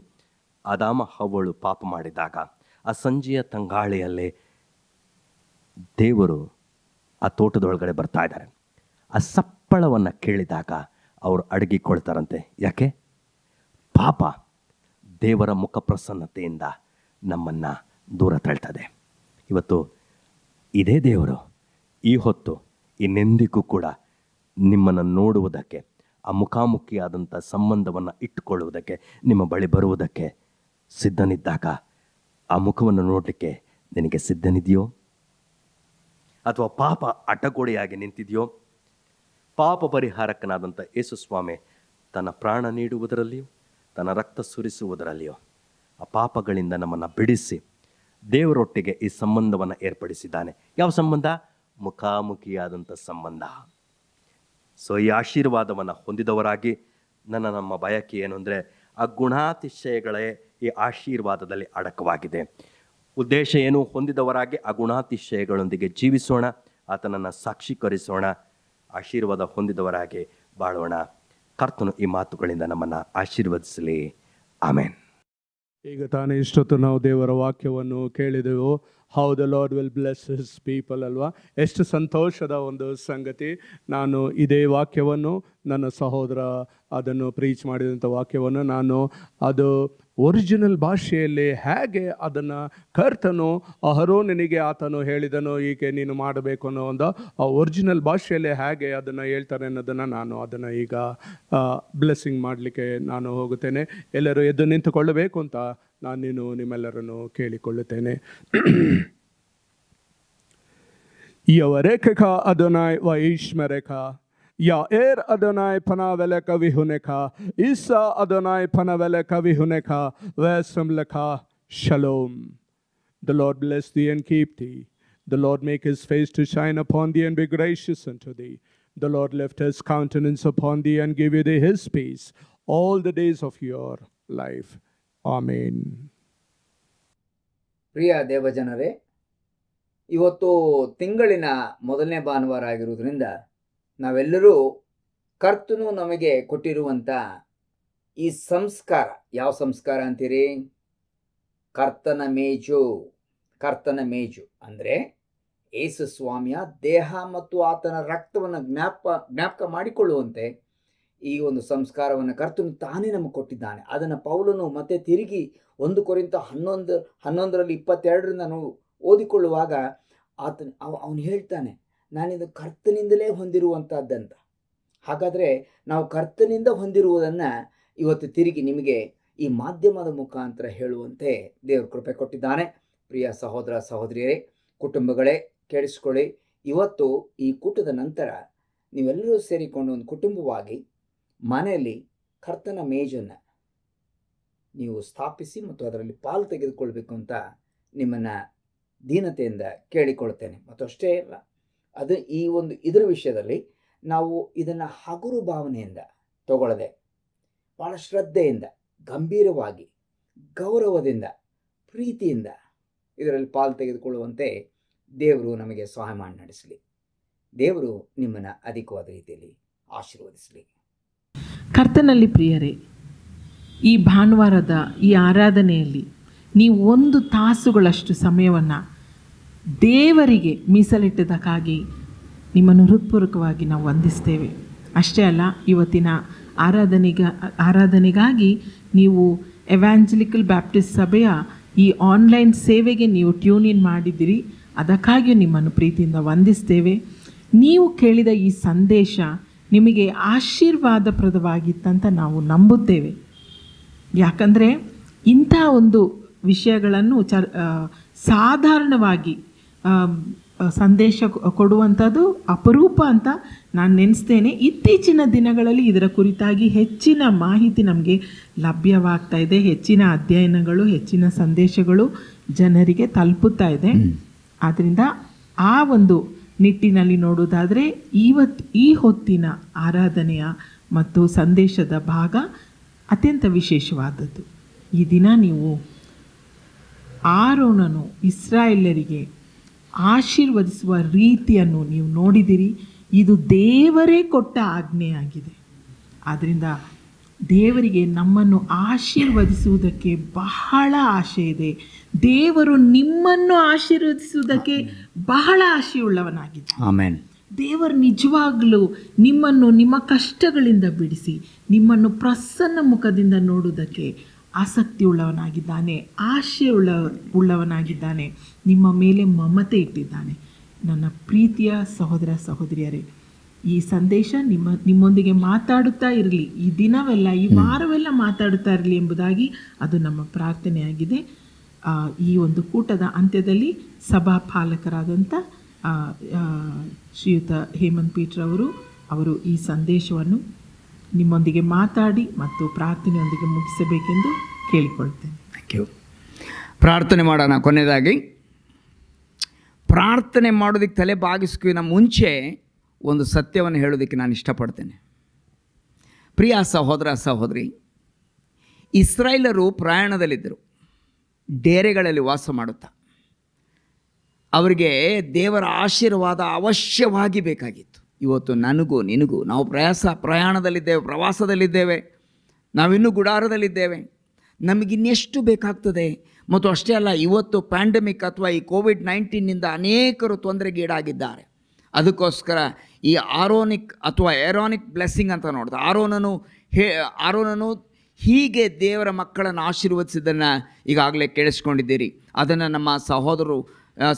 ಅದಾಮ ಹವಳು ಪಾಪ ಮಾಡಿದಾಗ, ಆ ಸಂಜೆಯ ತಂಗಾಳಿಯಲ್ಲಿ ದೇವರು ಆ ತೋಟದೊಳಗಡೆ ಬರ್ತಾ ಇದ್ದಾರೆ. ಆ ಸಪ್ಪಳವನ್ನು ಕೇಳಿದಾಗ ಅವರು ಅಡಗಿಕೊಳ್ತಾರಂತೆ. ಯಾಕೆ? ಪಾಪ ದೇವರ ಮುಖ ಪ್ರಸನ್ನತೆಯಿಂದ ನಮ್ಮನ್ನು ದೂರ ತಳ್ತದೆ. ಇವತ್ತು ಇದೇ ದೇವರು ಈ ಹೊತ್ತು ಇನ್ನೆಂದಿಗೂ ಕೂಡ ನಿಮ್ಮನ್ನು ನೋಡುವುದಕ್ಕೆ, ಆ ಮುಖಾಮುಖಿಯಾದಂಥ ಸಂಬಂಧವನ್ನು ಇಟ್ಟುಕೊಳ್ಳುವುದಕ್ಕೆ, ನಿಮ್ಮ ಬಳಿ ಬರುವುದಕ್ಕೆ ಸಿದ್ಧನಿದ್ದಾಗ ಆ ಮುಖವನ್ನು ನೋಡಲಿಕ್ಕೆ ನಿನಗೆ ಸಿದ್ಧನಿದೆಯೋ? ಅಥವಾ ಪಾಪ ಅಡ್ಡಗೋಡೆಯಾಗಿ ನಿಂತಿದೆಯೋ? ಪಾಪ ಪರಿಹಾರಕನಾದಂಥ ಯೇಸುಸ್ವಾಮಿ ತನ್ನ ಪ್ರಾಣ ನೀಡುವುದರಲ್ಲಿಯೂ? ತನ್ನ ರಕ್ತ ಸುರಿಸುವುದರಲ್ಲಿಯೋ, ಆ ಪಾಪಗಳಿಂದ ನಮ್ಮನ್ನು ಬಿಡಿಸಿ ದೇವರೊಟ್ಟಿಗೆ ಈ ಸಂಬಂಧವನ್ನು ಏರ್ಪಡಿಸಿದ್ದಾನೆ. ಯಾವ ಸಂಬಂಧ? ಮುಖಾಮುಖಿಯಾದಂಥ ಸಂಬಂಧ. ಸೊ, ಈ ಆಶೀರ್ವಾದವನ್ನು ಹೊಂದಿದವರಾಗಿ ನನ್ನ ನಮ್ಮ ಬಯಕೆ ಏನು ಅಂದರೆ, ಆ ಗುಣಾತಿಶಯಗಳೇ ಈ ಆಶೀರ್ವಾದದಲ್ಲಿ ಅಡಕವಾಗಿದೆ. ಉದ್ದೇಶ ಏನು? ಹೊಂದಿದವರಾಗಿ ಆ ಗುಣಾತಿಶಯಗಳೊಂದಿಗೆ ಜೀವಿಸೋಣ, ಆತನನ್ನು ಸಾಕ್ಷೀಕರಿಸೋಣ, ಆಶೀರ್ವಾದ ಹೊಂದಿದವರಾಗಿ ಬಾಳೋಣ. ಕರ್ತನು ಈ ಮಾತುಗಳಿಂದ ನಮ್ಮನ್ನು ಆಶೀರ್ವದಿಸಲಿ. ಆಮೇನ್. ಈಗ ತಾನೇ ಇಷ್ಟೊತ್ತು ನಾವು ದೇವರ ವಾಕ್ಯವನ್ನು ಕೇಳಿದೆವು. How the Lord will bless his people ಅಲ್ವಾ? ಎಷ್ಟು ಸಂತೋಷದ ಒಂದು ಸಂಗತಿ. ನಾನು ಇದೇ ವಾಕ್ಯವನ್ನು, ನನ್ನ ಸಹೋದರ ಅದನ್ನು ಪ್ರೀಚ್ ಮಾಡಿದಂಥ ವಾಕ್ಯವನ್ನು ನಾನು ಅದು ಒರಿಜಿನಲ್ ಭಾಷೆಯಲ್ಲಿ ಹೇಗೆ ಅದನ್ನು ಕರ್ತನು, ಅಹರೋನಿಗೆ ಆತನು ಹೇಳಿದನು ಹೀಗೆ ನೀನು ಮಾಡಬೇಕು ಅನ್ನೋ ಒಂದು, ಆ ಒರಿಜಿನಲ್ ಭಾಷೆಯಲ್ಲಿ ಹೇಗೆ ಅದನ್ನು ಹೇಳ್ತಾರೆ ಅನ್ನೋದನ್ನು ನಾನು ಅದನ್ನು ಈಗ ಬ್ಲೆಸ್ಸಿಂಗ್ ಮಾಡಲಿಕ್ಕೆ ನಾನು ಹೋಗುತ್ತೇನೆ. ಎಲ್ಲರೂ ಎದ್ದು ನಿಂತುಕೊಳ್ಳಬೇಕು ಅಂತ ನಾನು ನೀನು ನಿಮ್ಮೆಲ್ಲರನ್ನು ಕೇಳಿಕೊಳ್ಳುತ್ತೇನೆ Yavareka Adonai Vaishmereka. Yaer Adonai Panaveleka Vihuneka. Isa Adonai Panaveleka Vihuneka. Vesamleka Shalom. The Lord bless thee and keep thee. The Lord make his face to shine upon thee and be gracious unto thee. The Lord lift his countenance upon thee and give you thee his peace all the days of your life. Amen. ಪ್ರಿಯ ದೇವಜನರೇ, ಇವತ್ತು ತಿಂಗಳಿನ ಮೊದಲನೇ ಭಾನುವಾರ ಆಗಿರುವುದರಿಂದ ನಾವೆಲ್ಲರೂ ಕರ್ತನು ನಮಗೆ ಕೊಟ್ಟಿರುವಂಥ ಈ ಸಂಸ್ಕಾರ, ಯಾವ ಸಂಸ್ಕಾರ ಅಂತೀರಿ ಕರ್ತನ ಮೇಜು ಕರ್ತನ ಮೇಜು ಅಂದರೆ ಏಸು ಸ್ವಾಮಿಯ ದೇಹ ಮತ್ತು ಆತನ ರಕ್ತವನ್ನು ಜ್ಞಾಪ, ಜ್ಞಾಪಕ ಮಾಡಿಕೊಳ್ಳುವಂತೆ ಈ ಒಂದು ಸಂಸ್ಕಾರವನ್ನು ಕರ್ತನು ತಾನೇ ನಮಗೆ ಕೊಟ್ಟಿದ್ದಾನೆ. ಅದನ್ನು ಪೌಲನು ಮತ್ತೆ ತಿರುಗಿ ಒಂದು ಕೊರಿಂತ ಹನ್ನೊಂದು, ಹನ್ನೊಂದರಲ್ಲಿ ಇಪ್ಪತ್ತೆರಡರಿಂದ ನಾವು ಓದಿಕೊಳ್ಳುವಾಗ ಆತನ ಅವ, ಅವನು ಹೇಳ್ತಾನೆ ನಾನಿದು ಕರ್ತನಿಂದಲೇ ಹೊಂದಿರುವಂಥದ್ದಂತ ಹಾಗಾದರೆ ನಾವು ಕರ್ತನಿಂದ ಹೊಂದಿರುವುದನ್ನು ಇವತ್ತು ತಿರುಗಿ ನಿಮಗೆ ಈ ಮಾಧ್ಯಮದ ಮುಖಾಂತರ ಹೇಳುವಂತೆ ದೇವರು ಕೃಪೆ ಕೊಟ್ಟಿದ್ದಾನೆ. ಪ್ರಿಯ ಸಹೋದರ ಸಹೋದರಿಯರೇ, ಕುಟುಂಬಗಳೇ, ಕೇಳಿಸ್ಕೊಳ್ಳಿ, ಇವತ್ತು ಈ ಕೂಟದ ನಂತರ ನೀವೆಲ್ಲರೂ ಸೇರಿಕೊಂಡು ಒಂದು ಕುಟುಂಬವಾಗಿ ಮನೆಯಲ್ಲಿ ಕರ್ತನ ಮೇಜನ್ನು ನೀವು ಸ್ಥಾಪಿಸಿ ಮತ್ತು ಅದರಲ್ಲಿ ಪಾಲು ತೆಗೆದುಕೊಳ್ಬೇಕು ಅಂತ ನಿಮ್ಮನ್ನು ದೀನತೆಯಿಂದ ಕೇಳಿಕೊಳ್ತೇನೆ ಮತ್ತು ಅಷ್ಟೇ ಅಲ್ಲ, ಅದು ಈ ಒಂದು ಇದರ ವಿಷಯದಲ್ಲಿ ನಾವು ಇದನ್ನು ಹಗುರು ಭಾವನೆಯಿಂದ ತಗೊಳ್ಳದೆ ಭಾಳ ಶ್ರದ್ಧೆಯಿಂದ, ಗಂಭೀರವಾಗಿ, ಗೌರವದಿಂದ, ಪ್ರೀತಿಯಿಂದ ಇದರಲ್ಲಿ ಪಾಲು ತೆಗೆದುಕೊಳ್ಳುವಂತೆ ದೇವರು ನಮಗೆ ಸಹಾಯ ಮಾಡಿ ನಡೆಸಲಿ. ದೇವರು ನಿಮ್ಮನ್ನು ಅಧಿಕವಾದ ರೀತಿಯಲ್ಲಿ ಆಶೀರ್ವದಿಸಲಿ. ಕರ್ತನಲ್ಲಿ ಪ್ರಿಯರೇ, ಈ ಭಾನುವಾರದ ಈ ಆರಾಧನೆಯಲ್ಲಿ ನೀವು ಒಂದು ತಾಸುಗಳಷ್ಟು ಸಮಯವನ್ನು ದೇವರಿಗೆ ಮೀಸಲಿಟ್ಟದಕ್ಕಾಗಿ ನಿಮ್ಮನ್ನು ಹೃತ್ಪೂರ್ವಕವಾಗಿ ನಾವು ವಂದಿಸ್ತೇವೆ. ಅಷ್ಟೇ ಅಲ್ಲ, ಇವತ್ತಿನ ಆರಾಧನೆಗ, ಆರಾಧನೆಗಾಗಿ ನೀವು ಎವ್ಯಾಂಜಲಿಕಲ್ ಬ್ಯಾಪ್ಟಿಸ್ಟ್ ಸಭೆಯ ಈ ಆನ್ಲೈನ್ ಸೇವೆಗೆ ನೀವು ಟ್ಯೂನ್ ಇನ್ ಮಾಡಿದ್ದೀರಿ. ಅದಕ್ಕಾಗಿಯೂ ನಿಮ್ಮನ್ನು ಪ್ರೀತಿಯಿಂದ ವಂದಿಸ್ತೇವೆ. ನೀವು ಕೇಳಿದ ಈ ಸಂದೇಶ ನಿಮಗೆ ಆಶೀರ್ವಾದಪ್ರದವಾಗಿತ್ತಂತ ನಾವು ನಂಬುತ್ತೇವೆ. ಯಾಕಂದರೆ ಇಂಥ ಒಂದು ವಿಷಯಗಳನ್ನು ಚ ಸಾಧಾರಣವಾಗಿ ಸಂದೇಶ ಕೊಡುವಂಥದ್ದು ಅಪರೂಪ ಅಂತ ನಾನು ನೆನೆಸ್ತೇನೆ. ಇತ್ತೀಚಿನ ದಿನಗಳಲ್ಲಿ ಇದರ ಕುರಿತಾಗಿ ಹೆಚ್ಚಿನ ಮಾಹಿತಿ ನಮಗೆ ಲಭ್ಯವಾಗ್ತಾ ಇದೆ. ಹೆಚ್ಚಿನ ಅಧ್ಯಯನಗಳು ಹೆಚ್ಚಿನ ಸಂದೇಶಗಳು ಜನರಿಗೆ ತಲುಪುತ್ತಾ ಇದೆ. ಆದ್ದರಿಂದ ಆ ಒಂದು ನಿಟ್ಟಿನಲ್ಲಿ ನೋಡುವುದಾದರೆ ಇವತ್ತು ಈ ಹೊತ್ತಿನ ಆರಾಧನೆಯ ಮತ್ತು ಸಂದೇಶದ ಭಾಗ ಅತ್ಯಂತ ವಿಶೇಷವಾದದ್ದು. ಈ ದಿನ ನೀವು ಆರೋನನು ಇಸ್ರಾಯೇಲರಿಗೆ ಆಶೀರ್ವದಿಸುವ ರೀತಿಯನ್ನು ನೀವು ನೋಡಿದಿರಿ. ಇದು ದೇವರೇ ಕೊಟ್ಟ ಆಜ್ಞೆಯಾಗಿದೆ. ಆದ್ದರಿಂದ ದೇವರಿಗೆ ನಮ್ಮನ್ನು ಆಶೀರ್ವದಿಸುವುದಕ್ಕೆ ಬಹಳ ಆಶೆ ಇದೆ. ದೇವರು ನಿಮ್ಮನ್ನು ಆಶೀರ್ವದಿಸುವುದಕ್ಕೆ ಬಹಳ ಆಶೆಯುಳ್ಳವನಾಗಿದ್ದಾನೆ. ಆಮೇಲೆ ದೇವರು ನಿಜವಾಗಲೂ ನಿಮ್ಮನ್ನು ನಿಮ್ಮ ಕಷ್ಟಗಳಿಂದ ಬಿಡಿಸಿ ನಿಮ್ಮನ್ನು ಪ್ರಸನ್ನ ಮುಖದಿಂದ ನೋಡುವುದಕ್ಕೆ ಆಸಕ್ತಿ ಉಳ್ಳವನಾಗಿದ್ದಾನೆ ಆಶೆ ಉಳ್ಳ ಉಳ್ಳವನಾಗಿದ್ದಾನೆ ನಿಮ್ಮ ಮೇಲೆ ಮಮತೆ ಇಟ್ಟಿದ್ದಾನೆ. ನನ್ನ ಪ್ರೀತಿಯ ಸಹೋದರ ಸಹೋದರಿಯರೇ ಈ ಸಂದೇಶ ನಿಮ್ಮ ನಿಮ್ಮೊಂದಿಗೆ ಮಾತಾಡುತ್ತಾ ಇರಲಿ. ಈ ದಿನವೆಲ್ಲ ಈ ವಾರವೆಲ್ಲ ಮಾತಾಡುತ್ತಾ ಇರಲಿ ಎಂಬುದಾಗಿ ಅದು ನಮ್ಮ ಪ್ರಾರ್ಥನೆಯಾಗಿದೆ. ಈ ಒಂದು ಕೂಟದ ಅಂತ್ಯದಲ್ಲಿ ಸಭಾ ಪಾಲಕರಾದಂಥ ಶ್ರೀಯುತ ಹೇಮಂತ್ ಪೀಟ್ರವರು ಅವರು ಈ ಸಂದೇಶವನ್ನು ನಿಮ್ಮೊಂದಿಗೆ ಮಾತಾಡಿ ಮತ್ತು ಪ್ರಾರ್ಥನೆಯೊಂದಿಗೆ ಮುಗಿಸಬೇಕೆಂದು ಕೇಳಿಕೊಳ್ತೇನೆ. ಥ್ಯಾಂಕ್ ಯು ಪ್ರಾರ್ಥನೆ ಮಾಡೋಣ. ಕೊನೆಯದಾಗಿ ಪ್ರಾರ್ಥನೆ ಮಾಡೋದಕ್ಕೆ ತಲೆ ಬಾಗಿಸ್ಕಿನ ಮುಂಚೆ ಒಂದು ಸತ್ಯವನ್ನು ಹೇಳೋದಕ್ಕೆ ನಾನು ಇಷ್ಟಪಡ್ತೇನೆ. ಪ್ರಿಯ ಸಹೋದರ, ಸಹೋದರಿ, ಇಸ್ರಾಯೇಲರು ಪ್ರಯಾಣದಲ್ಲಿದ್ದರು. ಡೇರೆಗಳಲ್ಲಿ ವಾಸ ಮಾಡುತ್ತಾ. ಅವರಿಗೆ ದೇವರ ಆಶೀರ್ವಾದ ಅವಶ್ಯವಾಗಿ ಬೇಕಾಗಿತ್ತು. ಇವತ್ತು ನನಗೂ, ನಿನಗೂ, ನಾವು ಪ್ರಯಾಸ, ಪ್ರಯಾಣದಲ್ಲಿದ್ದೇವೆ, ಪ್ರವಾಸದಲ್ಲಿದ್ದೇವೆ. ನಾವಿನ್ನೂ ಗುಡಾರದಲ್ಲಿದ್ದೇವೆ. ನಮಗಿನ್ನೆಷ್ಟು ಬೇಕಾಗ್ತದೆ? ಮತ್ತು ಅಷ್ಟೇ ಅಲ್ಲ, ಇವತ್ತು ಪ್ಯಾಂಡಮಿಕ್ ಅಥವಾ ಈ ಕೋವಿಡ್ ನೈನ್ಟೀನಿಂದ ಅನೇಕರು ತೊಂದರೆಗೀಡಾಗಿದ್ದಾರೆ. ಅದಕ್ಕೋಸ್ಕರ ಈ ಆರೋನಿಕ್ ಅಥವಾ ಏರೋನಿಕ್ ಬ್ಲೆಸ್ಸಿಂಗ್ ಅಂತ ನೋಡ್ತಾ, ಆರೋನನು ಹೇ, ಆರೋನನು ಹೀಗೆ ದೇವರ ಮಕ್ಕಳನ್ನು ಆಶೀರ್ವದಿಸಿದ್ದನ್ನು ಈಗಾಗಲೇ ಕೇಳಿಸ್ಕೊಂಡಿದ್ದೀರಿ. ಅದನ್ನು ನಮ್ಮ ಸಹೋದರರು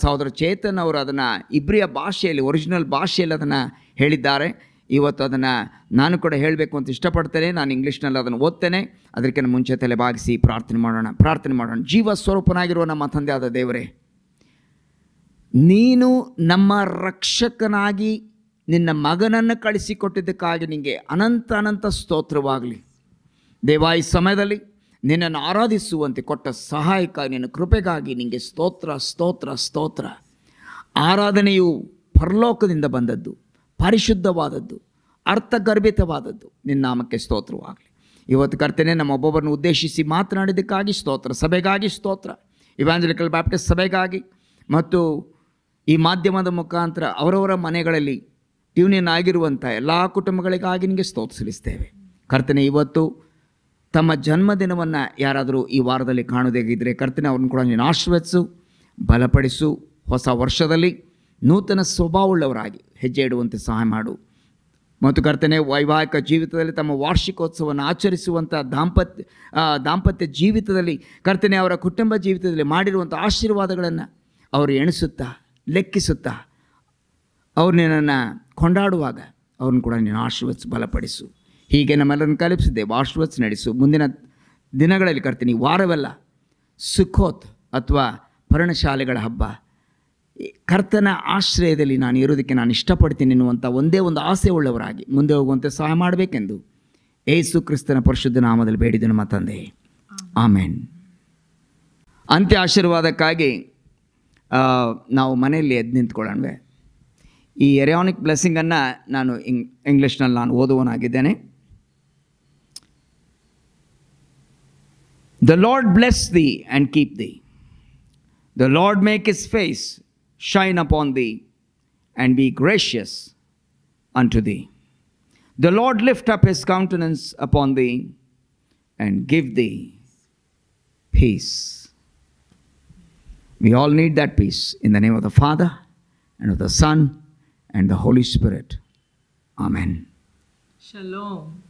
ಸಹೋದರ ಚೇತನ್ ಅವರು ಅದನ್ನು ಇಬ್ರಿಯ ಭಾಷೆಯಲ್ಲಿ, ಒರಿಜಿನಲ್ ಭಾಷೆಯಲ್ಲಿ ಅದನ್ನು ಹೇಳಿದ್ದಾರೆ. ಇವತ್ತು ಅದನ್ನು ನಾನು ಕೂಡ ಹೇಳಬೇಕು ಅಂತ ಇಷ್ಟಪಡ್ತೇನೆ. ನಾನು ಇಂಗ್ಲೀಷ್ನಲ್ಲಿ ಅದನ್ನು ಓದ್ತೇನೆ. ಅದಕ್ಕಿಂತ ಮುಂಚೆ ತಲೆ ಬಾಗಿಸಿ ಪ್ರಾರ್ಥನೆ ಮಾಡೋಣ ಪ್ರಾರ್ಥನೆ ಮಾಡೋಣ. ಜೀವ ಸ್ವರೂಪನಾಗಿರುವ ನಮ್ಮ ತಂದೆಯಾದ ದೇವರೇ, ನೀನು ನಮ್ಮ ರಕ್ಷಕನಾಗಿ ನಿನ್ನ ಮಗನನ್ನು ಕಳಿಸಿಕೊಟ್ಟಿದ್ದಕ್ಕಾಗಿ ನಿನಗೆ ಅನಂತ ಅನಂತ ಸ್ತೋತ್ರವಾಗಲಿ. ದೇವಾ, ಈ ಸಮಯದಲ್ಲಿ ನಿನ್ನನ್ನು ಆರಾಧಿಸುವಂತೆ ಕೊಟ್ಟ ಸಹಾಯಕ ನಿನ್ನ ಕೃಪೆಗಾಗಿ ನಿನಗೆ ಸ್ತೋತ್ರ ಸ್ತೋತ್ರ ಸ್ತೋತ್ರ. ಆರಾಧನೆಯು ಪರಲೋಕದಿಂದ ಬಂದದ್ದು, ಪರಿಶುದ್ಧವಾದದ್ದು, ಅರ್ಥಗರ್ಭಿತವಾದದ್ದು. ನಿನ್ನ ನಾಮಕ್ಕೆ ಸ್ತೋತ್ರವಾಗಲಿ. ಇವತ್ತು ಕರ್ತನೆ ನಮ್ಮ ಒಬ್ಬೊಬ್ಬರನ್ನು ಉದ್ದೇಶಿಸಿ ಮಾತನಾಡಿದ್ದಕ್ಕಾಗಿ ಸ್ತೋತ್ರ, ಸಭೆಗಾಗಿ ಸ್ತೋತ್ರ, ಇವಾಂಜಲಿಕಲ್ ಬ್ಯಾಪ್ಟಿಸ್ಟ್ ಸಭೆಗಾಗಿ, ಮತ್ತು ಈ ಮಾಧ್ಯಮದ ಮುಖಾಂತರ ಅವರವರ ಮನೆಗಳಲ್ಲಿ ಟ್ಯೂನಿಯನ್ ಆಗಿರುವಂಥ ಎಲ್ಲ ಕುಟುಂಬಗಳಿಗಾಗಿ ನಿಮಗೆ ಸ್ತೋತ್ಸಲಿಸ್ತೇವೆ ಕರ್ತನೆ, ಇವತ್ತು ತಮ್ಮ ಜನ್ಮದಿನವನ್ನು ಯಾರಾದರೂ ಈ ವಾರದಲ್ಲಿ ಕಾಣೋದೇಗಿದ್ದರೆ ಕರ್ತನೆ, ಅವ್ರನ್ನ ಕೂಡ ನೀನು ಆಶೀರ್ವದಿಸು, ಬಲಪಡಿಸು, ಹೊಸ ವರ್ಷದಲ್ಲಿ ನೂತನ ಸ್ವಭಾವವುಳ್ಳವರಾಗಿ ಹೆಜ್ಜೆ ಇಡುವಂತೆ ಸಹಾಯ ಮಾಡು. ಮತ್ತು ಕರ್ತನೆ, ವೈವಾಹಿಕ ಜೀವಿತದಲ್ಲಿ ತಮ್ಮ ವಾರ್ಷಿಕೋತ್ಸವವನ್ನು ಆಚರಿಸುವಂಥ ದಾಂಪತ್ಯ ದಾಂಪತ್ಯ ಜೀವಿತದಲ್ಲಿ ಕರ್ತನೆ ಅವರ ಕುಟುಂಬ ಜೀವಿತದಲ್ಲಿ ಮಾಡಿರುವಂಥ ಆಶೀರ್ವಾದಗಳನ್ನು ಅವರು ಎಣಿಸುತ್ತಾ, ಲೆಕ್ಕಿಸುತ್ತಾ ಅವ್ರು ನಿನ್ನನ್ನು ಕೊಂಡಾಡುವಾಗ ಅವ್ರನ್ನ ಕೂಡ ನೀನು ಆಶೀರ್ವಚ್ ಬಲಪಡಿಸು. ಹೀಗೆ ನಮ್ಮೆಲ್ಲರನ್ನು ಕಲಿಸಿದ್ದೇವೆ ಆಶೀರ್ವಚ್ ನಡೆಸು. ಮುಂದಿನ ದಿನಗಳಲ್ಲಿ ಕರ್ತೀನಿ ವಾರವೆಲ್ಲ ಸುಖೋತ್ ಅಥವಾ ಪರ್ಣಶಾಲೆಗಳ ಹಬ್ಬ. ಕರ್ತನ ಆಶ್ರಯದಲ್ಲಿ ನಾನು ಇರೋದಕ್ಕೆ ನಾನು ಇಷ್ಟಪಡ್ತೀನಿ ಎನ್ನುವಂಥ ಒಂದೇ ಒಂದು ಆಸೆ ಉಳ್ಳವರಾಗಿ ಮುಂದೆ ಹೋಗುವಂತೆ ಸಹಾಯ ಮಾಡಬೇಕೆಂದು ಏಸು ಕ್ರಿಸ್ತನ ಪರಿಶುದ್ಧ ನಾಮದಲ್ಲಿ ಬೇಡಿದ್ದು ನಮ್ಮ ತಂದೆ. ಆಮೇನ್. ಅಂತ್ಯ ಆಶೀರ್ವಾದಕ್ಕಾಗಿ ನಾವು ಮನೆಯಲ್ಲಿ ಎದ್ದು ನಿಂತ್ಕೊಳ್ಳೋಣವೆ. ಈ ಎರಿಯಾನಿಕ್ ಬ್ಲೆಸ್ಸಿಂಗನ್ನು ನಾನು ಇಂಗ್ ಇಂಗ್ಲೀಷ್ನಲ್ಲಿ ನಾನು ಓದುವನಾಗಿದ್ದೇನೆ the Lord bless thee and keep thee The Lord make his face shine upon thee and be gracious unto thee. The Lord lift up his countenance upon thee and give thee peace. We all need that peace in the name of the Father and of the Son and the Holy Spirit. Amen. Shalom.